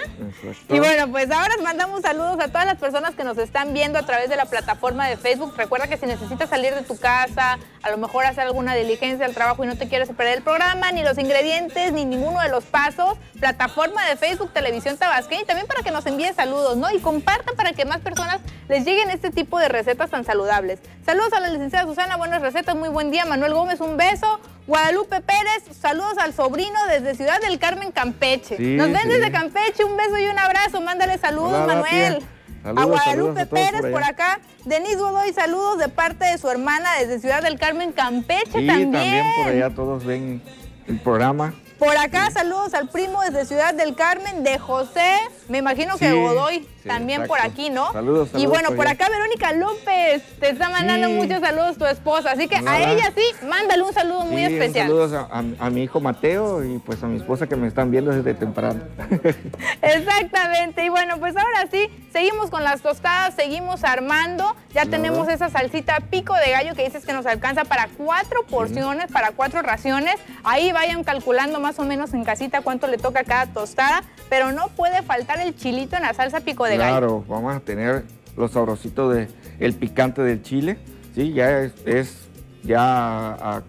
Y bueno, pues ahora mandamos saludos a todas las personas que nos están viendo a través de la plataforma de Facebook. Recuerda que si necesitas salir de tu casa, a lo mejor hacer alguna diligencia al trabajo y no te quieres perder el programa, ni los ingredientes, ni ninguno de los pasos, plataforma de Facebook Televisión Tabasqueña y también para que nos envíen saludos, ¿no? Y compartan para que más personas les lleguen este tipo de recetas tan saludables. Saludos a la licenciada Susana, buenas recetas, muy buen día. Manuel Gómez, un beso. Guadalupe Pérez, saludos al sobrino desde Ciudad del Carmen, Campeche. Sí, Nos ven sí. desde Campeche, un beso y un abrazo. Mándale saludos, Hola, Manuel. A Guadalupe a Pérez por acá. Denise Godoy, saludos de parte de su hermana desde Ciudad del Carmen, Campeche Sí, también. también por allá todos ven el programa. Por acá, saludos al primo desde Ciudad del Carmen, de José, me imagino que Godoy, sí, también exacto. por aquí, ¿no? Saludos, Y saludos bueno, por acá Verónica López te está mandando Sí. muchos saludos tu esposa, así que a ella sí, mándale un saludo muy especial. Saludos a, a- a mi hijo Mateo y pues a mi esposa que me están viendo desde temprano. Exactamente, y bueno, pues ahora sí, seguimos con las tostadas, seguimos armando, ya tenemos esa salsita pico de gallo que dices que nos alcanza para cuatro porciones, para cuatro raciones, ahí vayan calculando más o menos en casita cuánto le toca cada tostada, pero no puede faltar el chilito en la salsa pico de Claro, vamos a tener los sabrositos de el picante del chile, sí, ya es, es ya a,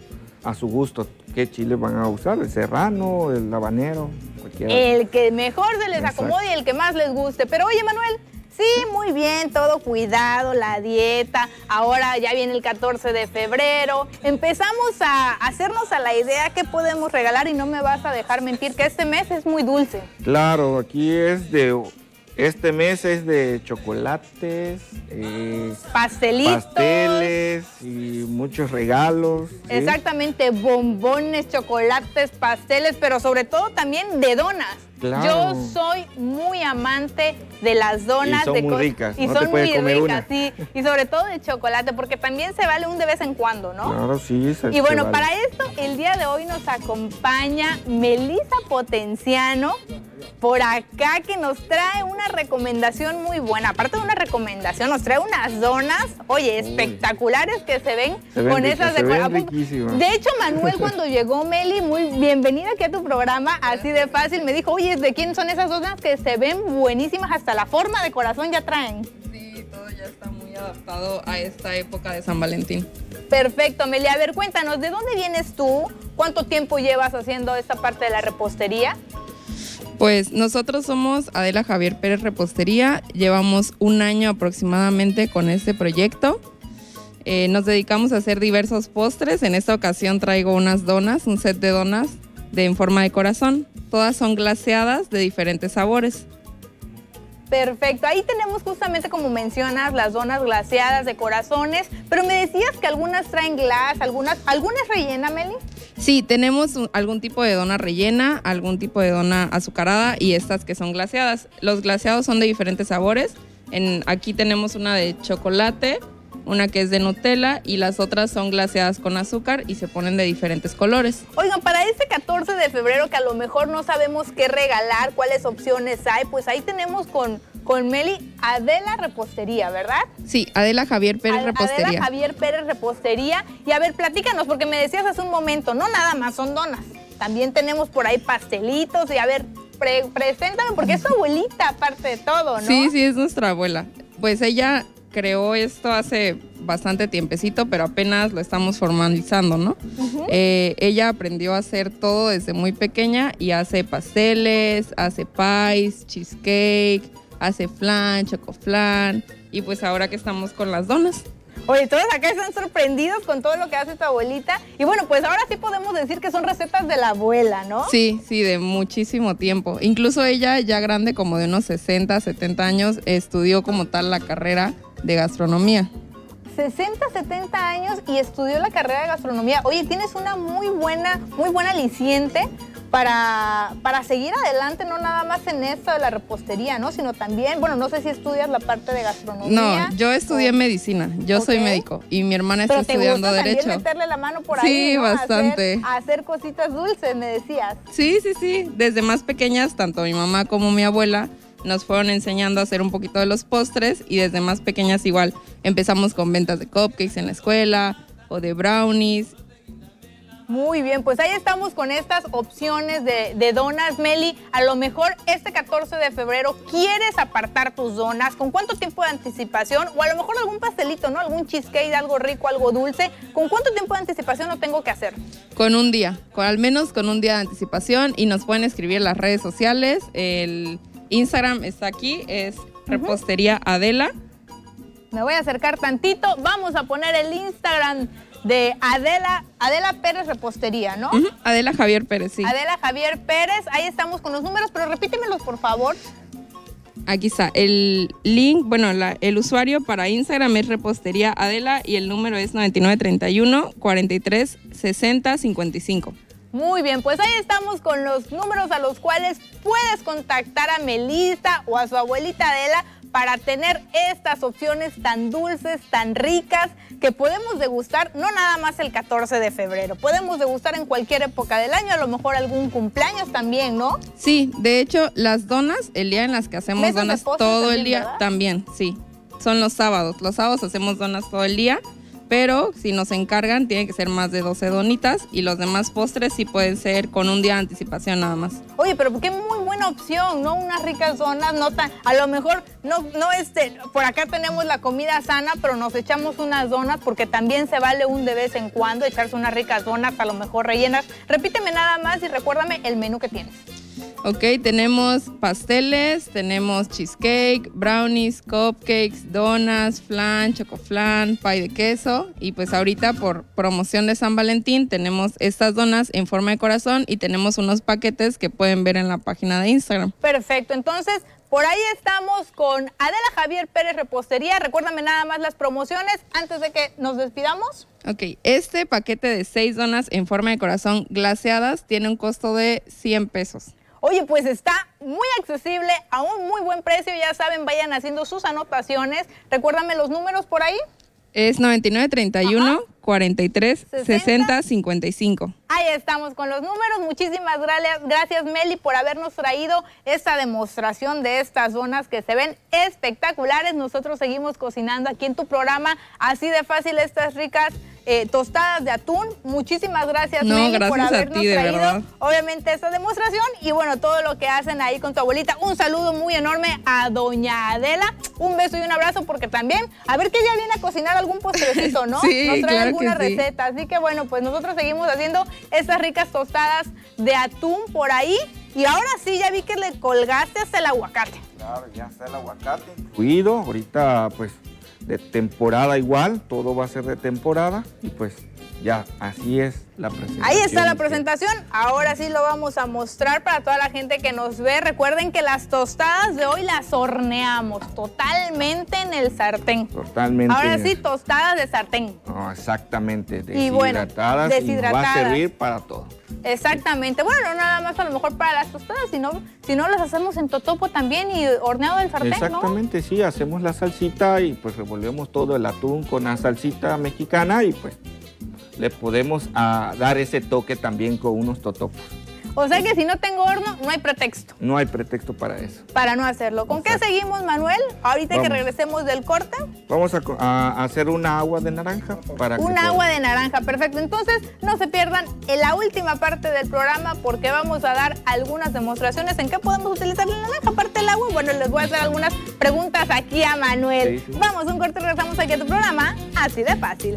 a su gusto qué chile van a usar, el serrano, el habanero, cualquiera. El que mejor se les Exacto. acomode y el que más les guste. Pero oye, Manuel, Sí, muy bien, todo cuidado, la dieta. Ahora ya viene el 14 de febrero. Empezamos a hacernos a la idea que podemos regalar y no me vas a dejar mentir que este mes es muy dulce. Claro, aquí es de... Este mes es de chocolates, eh, Pastelitos. pasteles y muchos regalos. ¿sí? Exactamente, bombones, chocolates, pasteles, pero sobre todo también de donas. Claro. Yo soy muy amante de las donas. Y son de muy ricas, Y no son muy ricas, una. sí. Y sobre todo de chocolate, porque también se vale un de vez en cuando, ¿no? Claro, sí. se- Y se bueno, vale. para esto, el día de hoy nos acompaña Melisa Potenciano, por acá, que nos trae una recomendación muy buena. Aparte de una recomendación, nos trae unas donas, oye, espectaculares que se ven Se ven con esas riquísimas. De hecho, Manuel, cuando llegó Meli, muy bienvenida aquí a tu programa, así de fácil, me dijo, oye, ¿de quién son esas donas que se ven buenísimas? Hasta la forma de corazón ya traen. Sí, todo ya está muy adaptado a esta época de San Valentín. Perfecto, Meli. A ver, cuéntanos, ¿de dónde vienes tú? ¿Cuánto tiempo llevas haciendo esta parte de la repostería? Pues nosotros somos Adela Javier Pérez Repostería, llevamos un año aproximadamente con este proyecto. Eh, nos dedicamos a hacer diversos postres, en esta ocasión traigo unas donas, un set de donas de en forma de corazón. Todas son glaseadas de diferentes sabores. Perfecto, ahí tenemos justamente como mencionas las donas glaseadas de corazones, pero me decías que algunas traen glass, algunas, algunas rellena, Meli. Sí, tenemos algún tipo de dona rellena, algún tipo de dona azucarada y estas que son glaseadas. Los glaseados son de diferentes sabores. En, aquí tenemos una de chocolate, una que es de Nutella y las otras son glaseadas con azúcar y se ponen de diferentes colores. Oigan, para este 14 de febrero que a lo mejor no sabemos qué regalar, cuáles opciones hay, pues ahí tenemos con, con Meli Adela Repostería, ¿verdad? Sí, Adela Javier Pérez Ad- Repostería. Adela Javier Pérez Repostería. Y a ver, platícanos, porque me decías hace un momento, no nada más son donas. También tenemos por ahí pastelitos y a ver, pre- preséntame, porque es tu abuelita aparte de todo, ¿no? Sí, sí, es nuestra abuela. Pues ella creó esto hace bastante tiempecito, pero apenas lo estamos formalizando, ¿no? Eh, ella aprendió a hacer todo desde muy pequeña y hace pasteles, hace pies, cheesecake, hace flan, chocoflan y pues ahora que estamos con las donas. Oye, todos acá están sorprendidos con todo lo que hace tu abuelita. Y bueno, pues ahora sí podemos decir que son recetas de la abuela, ¿no? Sí, sí, de muchísimo tiempo. Incluso ella, ya grande, como de unos 60, 70 años, estudió como tal la carrera de gastronomía. 60, 70 años y estudió la carrera de gastronomía. Oye, tienes una muy buena, muy buena aliciente para, para seguir adelante, no nada más en esto de la repostería, ¿no? Sino también, bueno, no sé si estudias la parte de gastronomía. No, yo estudié medicina, yo soy médico y mi hermana está Pero te estudiando gusta derecho. también meterle la mano por Sí, ahí, ¿no? A hacer- bastante. A hacer, cositas dulces, me decías. Sí, sí, sí. Desde más pequeñas, tanto mi mamá como mi abuela nos fueron enseñando a hacer un poquito de los postres y desde más pequeñas igual empezamos con ventas de cupcakes en la escuela o de brownies. Muy bien, pues ahí estamos con estas opciones de, de donas, Meli. A lo mejor este 14 de febrero quieres apartar tus donas. ¿Con cuánto tiempo de anticipación? O a lo mejor algún pastelito, ¿no? Algún cheesecake, algo rico, algo dulce. ¿Con cuánto tiempo de anticipación lo tengo que hacer? Con un día, con, al menos con un día de anticipación y nos pueden escribir en las redes sociales. El Instagram está aquí, es repostería Adela. Me voy a acercar tantito. Vamos a poner el Instagram de Adela, Adela Pérez Repostería, ¿no? Adela Javier Pérez, sí. Adela Javier Pérez, ahí estamos con los números, pero repítemelos por favor. Aquí está, el link, bueno, la- el usuario para Instagram es repostería Adela y el número es 9931 43 60 55. Muy bien, pues ahí estamos con los números a los cuales puedes contactar a Melissa o a su abuelita Adela para tener estas opciones tan dulces, tan ricas, que podemos degustar no nada más el 14 de febrero, podemos degustar en cualquier época del año, a lo mejor algún cumpleaños también, ¿no? Sí, de hecho, las donas, el día en las que hacemos Mesas donas todo el día, ¿verdad? también, sí. Son los sábados. Los sábados hacemos donas todo el día, pero si nos encargan, tiene que ser más de 12 donitas y los demás postres sí pueden ser con un día de anticipación nada más. Oye, pero qué muy buena opción, ¿no? Unas ricas donas, no tan, a lo mejor no, no este, por acá tenemos la comida sana, pero nos echamos unas donas porque también se vale un de vez en cuando echarse unas ricas donas, a lo mejor rellenas. Repíteme nada más y recuérdame el menú que tienes. Ok, tenemos pasteles, tenemos cheesecake, brownies, cupcakes, donas, flan, chocoflan, pie de queso. Y pues ahorita por promoción de San Valentín tenemos estas donas en forma de corazón y tenemos unos paquetes que pueden ver en la página de Instagram. Perfecto, entonces por ahí estamos con Adela Javier Pérez Repostería. Recuérdame nada más las promociones antes de que nos despidamos. Ok, este paquete de seis donas en forma de corazón glaseadas tiene un costo de 100 pesos. Oye, pues está muy accesible, a un muy buen precio. Ya saben, vayan haciendo sus anotaciones. Recuérdame los números por ahí. Es 9931 43 60 55. Ahí estamos con los números. Muchísimas gracias, gracias Meli por habernos traído esta demostración de estas zonas que se ven espectaculares. Nosotros seguimos cocinando aquí en tu programa. Así de fácil estas ricas eh, tostadas de atún. Muchísimas gracias, No, Meli, gracias por a habernos ti, de traído, verdad. obviamente, esta demostración y bueno, todo lo que hacen ahí con tu abuelita. Un saludo muy enorme a Doña Adela. Un beso y un abrazo porque también, a ver que ella viene a cocinar algún postrecito, ¿no? Sí, Nos trae claro alguna que sí. receta. Así que bueno, pues nosotros seguimos haciendo estas ricas tostadas de atún por ahí. Y ahora sí, ya vi que le colgaste hasta el aguacate. Claro, ya está el aguacate incluido. Ahorita, pues, de temporada igual, todo va a ser de temporada. Y pues, ya, así es la presentación. Ahí está la presentación. Ahora sí lo vamos a mostrar para toda la gente que nos ve. Recuerden que las tostadas de hoy las horneamos totalmente en el sartén. Totalmente. Ahora sí, tostadas de sartén. No, exactamente, Y bueno, deshidratadas. y va a deshidratadas. servir para todo. Exactamente. Bueno, no nada más a lo mejor para las tostadas, sino si no las hacemos en totopo también y horneado en sartén, ¿no? Exactamente, sí, hacemos la salsita y pues revolvemos todo el atún con la salsita mexicana y pues le podemos dar ese toque también con unos totopos. O sea que si no tengo horno, no hay pretexto No hay pretexto para eso. para no hacerlo. ¿Con qué seguimos, Manuel? Ahorita que regresemos del corte. Vamos a, hacer una agua de naranja para Un pueda- agua de naranja, perfecto. Entonces, no se pierdan en la última parte del programa porque vamos a dar algunas demostraciones en qué podemos utilizar la naranja. Aparte del agua, bueno, les voy a hacer algunas preguntas aquí a Manuel. Sí, sí. Vamos, un corte y regresamos aquí a tu programa. Así de fácil.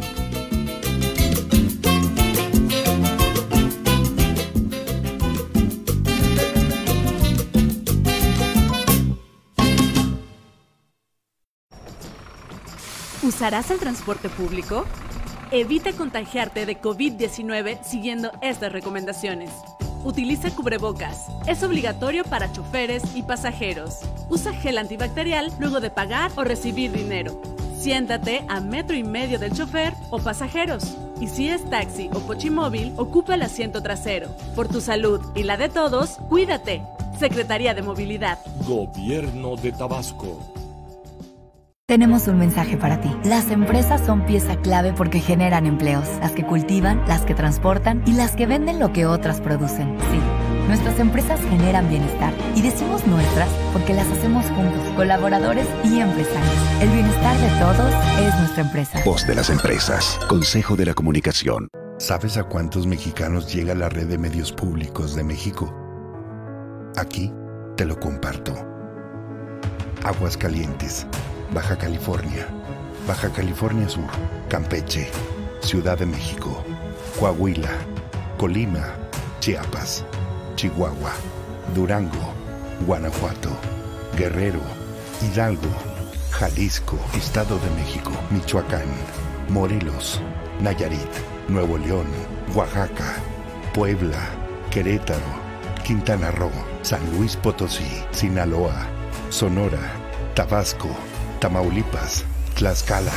¿Usarás el transporte público? Evita contagiarte de COVID-19 siguiendo estas recomendaciones. Utiliza cubrebocas. Es obligatorio para choferes y pasajeros. Usa gel antibacterial luego de pagar o recibir dinero. Siéntate a metro y medio del chofer o pasajeros. Y si es taxi o pochimóvil, ocupa el asiento trasero. Por tu salud y la de todos, cuídate. Secretaría de Movilidad. Gobierno de Tabasco. Tenemos un mensaje para ti. Las empresas son pieza clave porque generan empleos, las que cultivan, las que transportan y las que venden lo que otras producen. Sí, nuestras empresas generan bienestar y decimos nuestras porque las hacemos juntos, colaboradores y empresarios. El bienestar de todos es nuestra empresa. Voz de las empresas. Consejo de la Comunicación. ¿Sabes a cuántos mexicanos llega la red de medios públicos de México? Aquí te lo comparto. Aguascalientes, Baja California, Baja California Sur, Campeche, Ciudad de México, Coahuila, Colima, Chiapas, Chihuahua, Durango, Guanajuato, Guerrero, Hidalgo, Jalisco, Estado de México, Michoacán, Morelos, Nayarit, Nuevo León, Oaxaca, Puebla, Querétaro, Quintana Roo, San Luis Potosí, Sinaloa, Sonora, Tabasco, Tamaulipas, Tlaxcala,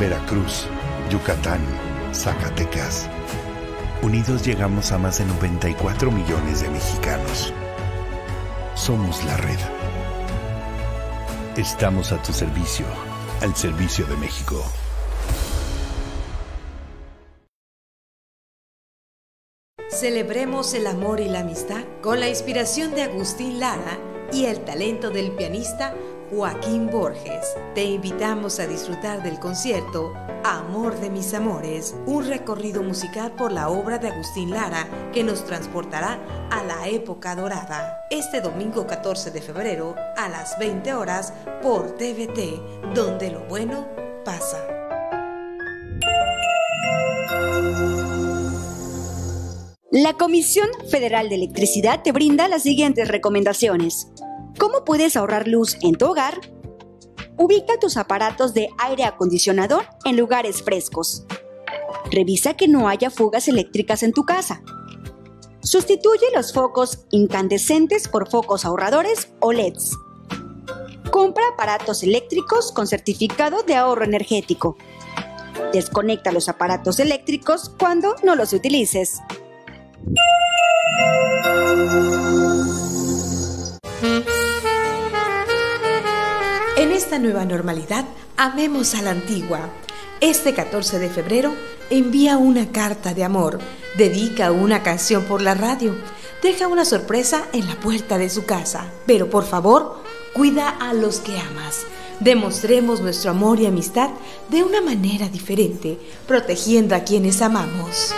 Veracruz, Yucatán, Zacatecas. Unidos llegamos a más de 94 millones de mexicanos. Somos la red. Estamos a tu servicio, al servicio de México. Celebremos el amor y la amistad con la inspiración de Agustín Lara y el talento del pianista Joaquín Borges. Te invitamos a disfrutar del concierto Amor de mis amores, un recorrido musical por la obra de Agustín Lara que nos transportará a la época dorada. Este domingo 14 de febrero a las 20 horas por TVT, donde lo bueno pasa. La Comisión Federal de Electricidad te brinda las siguientes recomendaciones. ¿Cómo puedes ahorrar luz en tu hogar? Ubica tus aparatos de aire acondicionador en lugares frescos. Revisa que no haya fugas eléctricas en tu casa. Sustituye los focos incandescentes por focos ahorradores o LEDs. Compra aparatos eléctricos con certificado de ahorro energético. Desconecta los aparatos eléctricos cuando no los utilices. Nueva normalidad, amemos a la antigua. Este 14 de febrero, envía una carta de amor, dedica una canción por la radio, deja una sorpresa en la puerta de su casa. Pero por favor, cuida a los que amas. Demostremos nuestro amor y amistad de una manera diferente, protegiendo a quienes amamos.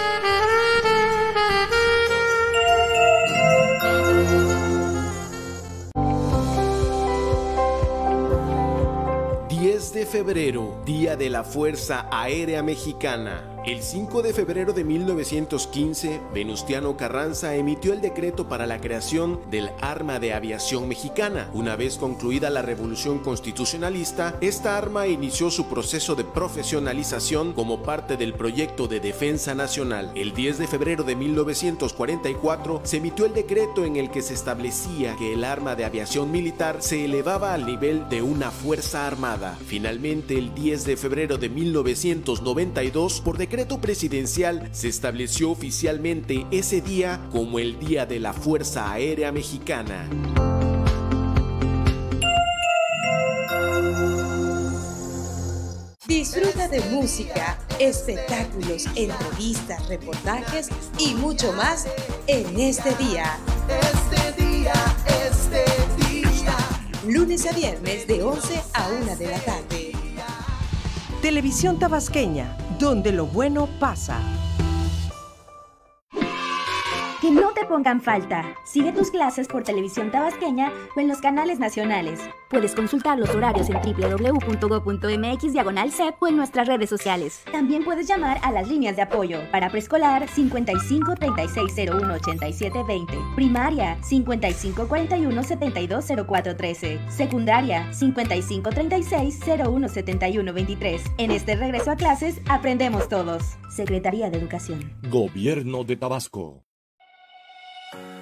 Febrero, Día de la Fuerza Aérea Mexicana. El 5 de febrero de 1915, Venustiano Carranza emitió el decreto para la creación del Arma de Aviación Mexicana. Una vez concluida la Revolución Constitucionalista, esta arma inició su proceso de profesionalización como parte del proyecto de defensa nacional. El 10 de febrero de 1944 se emitió el decreto en el que se establecía que el arma de aviación militar se elevaba al nivel de una fuerza armada. Finalmente, el 10 de febrero de 1992, por decreto presidencial, se estableció oficialmente ese día como el Día de la Fuerza Aérea Mexicana. Disfruta de música, espectáculos, entrevistas, reportajes y mucho más en este día. Este día, este día. Lunes a viernes de 11 a 1 de la tarde. Televisión Tabasqueña, donde lo bueno pasa. Que no te pongan falta. Sigue tus clases por televisión tabasqueña o en los canales nacionales. Puedes consultar los horarios en www.go.mx diagonal o en nuestras redes sociales. También puedes llamar a las líneas de apoyo para preescolar 55 3601 87 20, primaria 55 41 72 04 13, secundaria 55 36 01 71 23. En este regreso a clases aprendemos todos. Secretaría de Educación. Gobierno de Tabasco.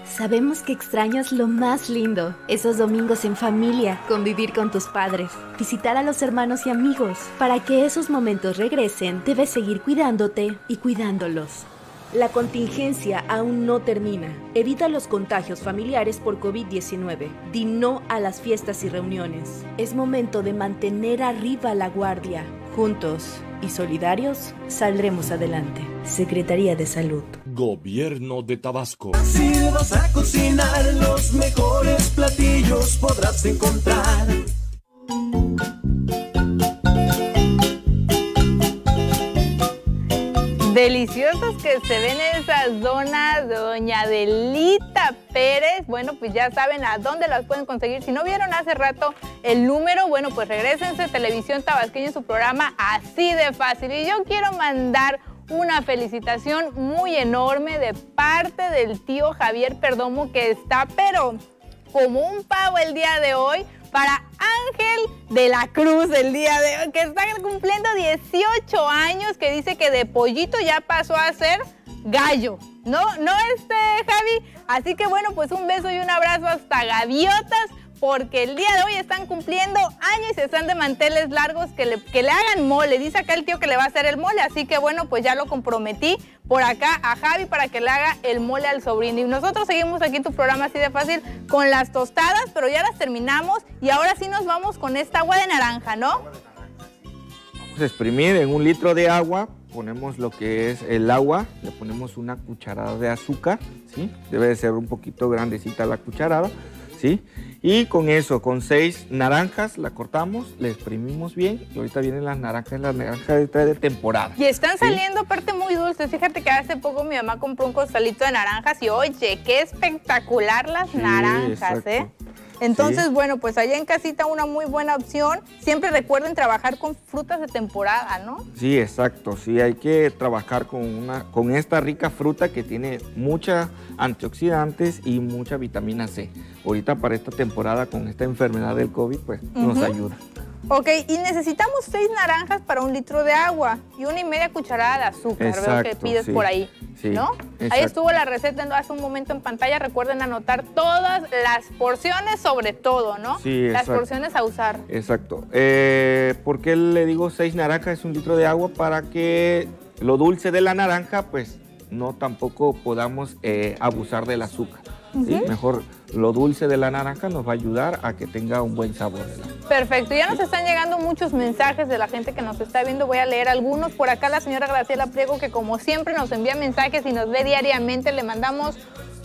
Sabemos que extrañas lo más lindo, esos domingos en familia, convivir con tus padres, visitar a los hermanos y amigos. Para que esos momentos regresen, debes seguir cuidándote y cuidándolos. La contingencia aún no termina. Evita los contagios familiares por COVID-19. Di no a las fiestas y reuniones. Es momento de mantener arriba la guardia. Juntos y solidarios saldremos adelante. Secretaría de Salud. Gobierno de Tabasco. Si vas a cocinar los mejores platillos podrás encontrar. Deliciosos que se ven esas donas de Doña Adelita Pérez. Bueno, pues ya saben a dónde las pueden conseguir. Si no vieron hace rato el número, bueno, pues regresense a Televisión Tabasqueña en su programa así de fácil. Y yo quiero mandar una felicitación muy enorme de parte del tío Javier Perdomo que está, pero como un pavo el día de hoy para Ángel de la Cruz el día de hoy, que está cumpliendo 18 años, que dice que de pollito ya pasó a ser gallo. ¿No? ¿No, este, Javi? Así que bueno, pues un beso y un abrazo hasta gaviotas, porque el día de hoy están cumpliendo años y están de manteles largos que le, que le hagan mole. Dice acá el tío que le va a hacer el mole, así que bueno, pues ya lo comprometí por acá a Javi para que le haga el mole al sobrino. Y nosotros seguimos aquí tu programa así de fácil con las tostadas, pero ya las terminamos y ahora sí nos vamos con esta agua de naranja, ¿no? Vamos a exprimir en un litro de agua, ponemos lo que es el agua, le ponemos una cucharada de azúcar, ¿sí? Debe de ser un poquito grandecita la cucharada, ¿sí? Y con eso, con seis naranjas, la cortamos, le exprimimos bien y ahorita vienen las naranjas, las naranjas de, temporada. Y están ¿sí? saliendo parte muy dulces. Fíjate que hace poco mi mamá compró un costalito de naranjas y oye, qué espectacular las Sí, naranjas, exacto. ¿eh? Entonces, Sí. bueno, pues allá en casita una muy buena opción. Siempre recuerden trabajar con frutas de temporada, ¿no? Sí, exacto. Sí, hay que trabajar con, una, con esta rica fruta que tiene muchas antioxidantes y mucha vitamina C. Ahorita para esta temporada con esta enfermedad del COVID, pues nos ayuda. Ok, y necesitamos seis naranjas para un litro de agua y una y media cucharada de azúcar. Veo que Exacto, pides sí. por ahí, Sí, ¿no? Ahí exacto. estuvo la receta hace un momento en pantalla. Recuerden anotar todas las porciones, sobre todo, ¿no? Sí, las exacto. porciones a usar. Exacto. Eh, ¿Por qué le digo 6 naranjas? Es un litro de agua para que lo dulce de la naranja, pues no tampoco podamos eh, abusar del azúcar. ¿sí? Mejor lo dulce de la naranja nos va a ayudar a que tenga un buen sabor. Perfecto, ya nos están llegando muchos mensajes de la gente que nos está viendo. Voy a leer algunos. Por acá la señora Graciela Priego, que como siempre nos envía mensajes y nos ve diariamente, le mandamos.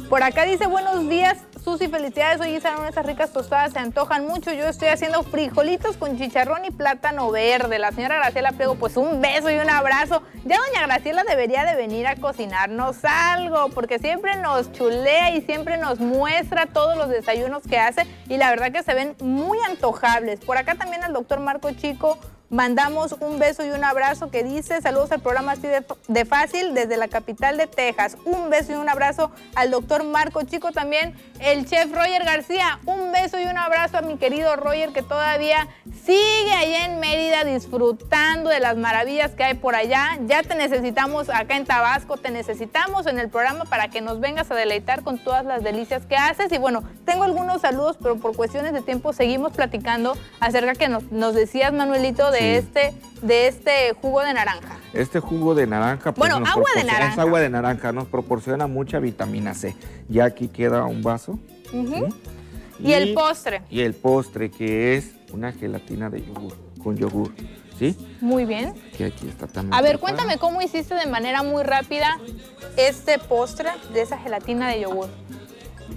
Por acá dice, buenos días, Susi, felicidades. Hoy hicieron esas ricas tostadas, se antojan mucho. Yo estoy haciendo frijolitos con chicharrón y plátano verde. La señora Graciela Priego, pues un beso y un abrazo. Ya doña Graciela debería de venir a cocinarnos algo, porque siempre nos chulea y siempre nos muestra todos los desayunos que hace y la verdad que se ven muy antojables. Por acá también al doctor Marco Chico mandamos un beso y un abrazo que dice saludos al programa así de, fácil desde la capital de Texas. Un beso y un abrazo al doctor Marco Chico también, el chef Roger García. Un beso y un abrazo a mi querido Roger que todavía sigue allá en Mérida disfrutando de las maravillas que hay por allá. Ya te necesitamos acá en Tabasco, te necesitamos en el programa para que nos vengas a deleitar con todas las delicias que haces. Y bueno, tengo algunos saludos, pero por cuestiones de tiempo seguimos platicando acerca que nos, nos decías, Manuelito, de, Sí. este, de este jugo de naranja. Este jugo de naranja, pues, Bueno, agua de naranja. Es agua de naranja, nos proporciona mucha vitamina C. Ya aquí queda un vaso. Ujú. Y el postre. Y el postre, que es una gelatina de yogur, con yogur, ¿sí? Muy bien. Que aquí está también. A ver, cuéntame cómo hiciste de manera muy rápida este postre de esa gelatina de yogur.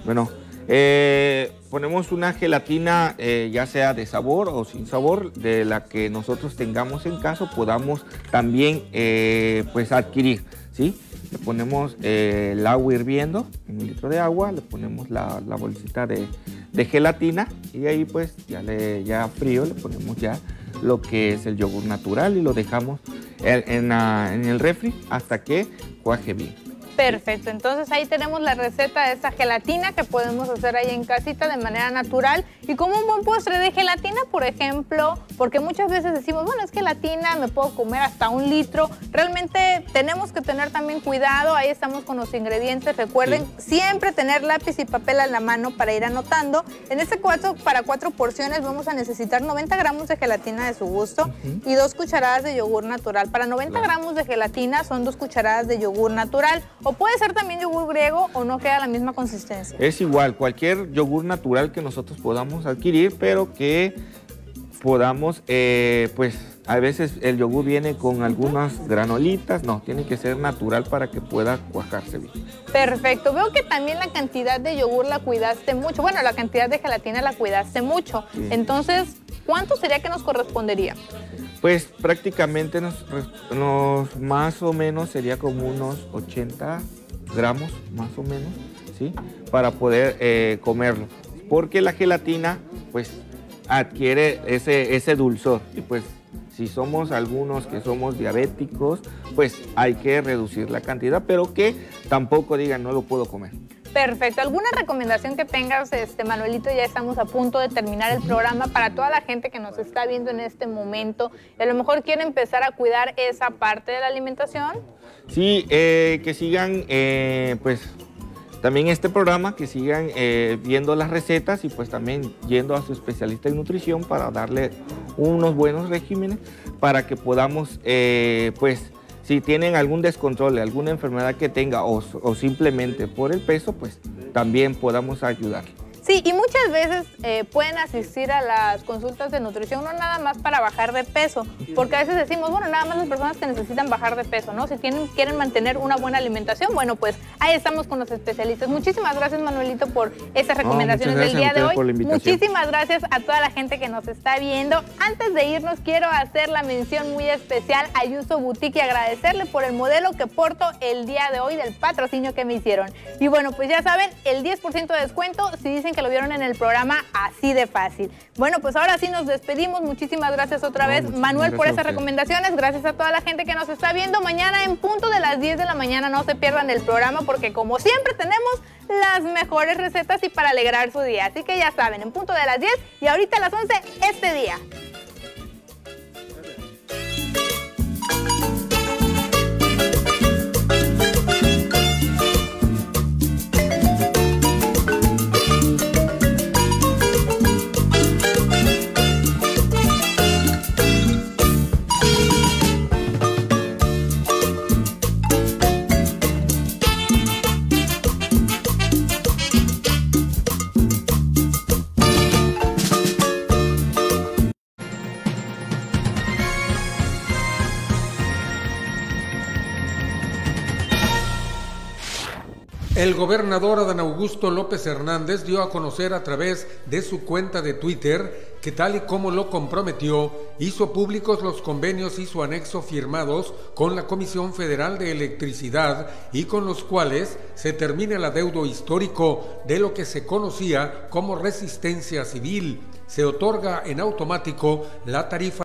Bueno, eh, ponemos una gelatina, eh, ya sea de sabor o sin sabor, de la que nosotros tengamos en caso, podamos también eh, pues adquirir, ¿sí? Le ponemos el agua hirviendo, un litro de agua, le ponemos la, bolsita de, gelatina y ahí pues ya, le, ya frío le ponemos ya lo que es el yogur natural y lo dejamos en, en el refri hasta que cuaje bien. Perfecto, entonces ahí tenemos la receta de esta gelatina que podemos hacer ahí en casita de manera natural y como un buen postre de gelatina, por ejemplo, porque muchas veces decimos, bueno, es gelatina, me puedo comer hasta un litro. Realmente tenemos que tener también cuidado, ahí estamos con los ingredientes. Recuerden siempre tener lápiz y papel a la mano para ir anotando. En este cuatro, para cuatro porciones vamos a necesitar 90 gramos de gelatina de su gusto y dos cucharadas de yogur natural. Para 90 gramos de gelatina son dos cucharadas de yogur natural. O puede ser también yogur griego o no queda la misma consistencia. Es igual, cualquier yogur natural que nosotros podamos adquirir, pero que podamos, eh, pues a veces el yogur viene con algunas granolitas, no, tiene que ser natural para que pueda cuajarse bien. Perfecto. Veo que también la cantidad de yogur la cuidaste mucho. Bueno, la cantidad de gelatina la cuidaste mucho. Sí. Entonces, ¿cuánto sería que nos correspondería? Pues prácticamente nos, más o menos sería como unos 80 gramos, más o menos, ¿sí? Para poder eh, comerlo. Porque la gelatina, pues, adquiere ese, ese dulzor. Y pues, si somos algunos que somos diabéticos, pues hay que reducir la cantidad, pero que tampoco digan no lo puedo comer. Perfecto. ¿Alguna recomendación que tengas, este Manuelito? Ya estamos a punto de terminar el programa para toda la gente que nos está viendo en este momento. A lo mejor quiere empezar a cuidar esa parte de la alimentación. Sí, eh, que sigan, eh, pues, también este programa, que sigan eh, viendo las recetas y pues también yendo a su especialista en nutrición para darle unos buenos regímenes para que podamos, pues, si tienen algún descontrol, alguna enfermedad que tenga o, simplemente por el peso, pues también podamos ayudar. Sí, y muchas veces eh, pueden asistir a las consultas de nutrición no nada más para bajar de peso, porque a veces decimos, bueno, nada más las personas que necesitan bajar de peso, ¿no? Si tienen, quieren mantener una buena alimentación, bueno, pues ahí estamos con los especialistas. Muchísimas gracias, Manuelito, por estas recomendaciones del día de hoy. Muchísimas gracias a toda la gente que nos está viendo. Antes de irnos, quiero hacer la mención muy especial a Yuso Boutique y agradecerle por el modelo que porto el día de hoy del patrocinio que me hicieron. Y bueno, pues ya saben, el 10% de descuento si dicen que que lo vieron en el programa así de fácil. Bueno, pues ahora sí nos despedimos. Muchísimas gracias otra vez, Manuel, por esas recomendaciones. Gracias a toda la gente que nos está viendo. Mañana en punto de las 10 de la mañana no se pierdan el programa porque como siempre tenemos las mejores recetas y para alegrar su día. Así que ya saben, en punto de las 10 y ahorita a las 11 este día. El gobernador Adán Augusto López Hernández dio a conocer a través de su cuenta de Twitter que tal y como lo comprometió, hizo públicos los convenios y su anexo firmados con la Comisión Federal de Electricidad y con los cuales se termina el adeudo histórico de lo que se conocía como resistencia civil. Se otorga en automático la tarifa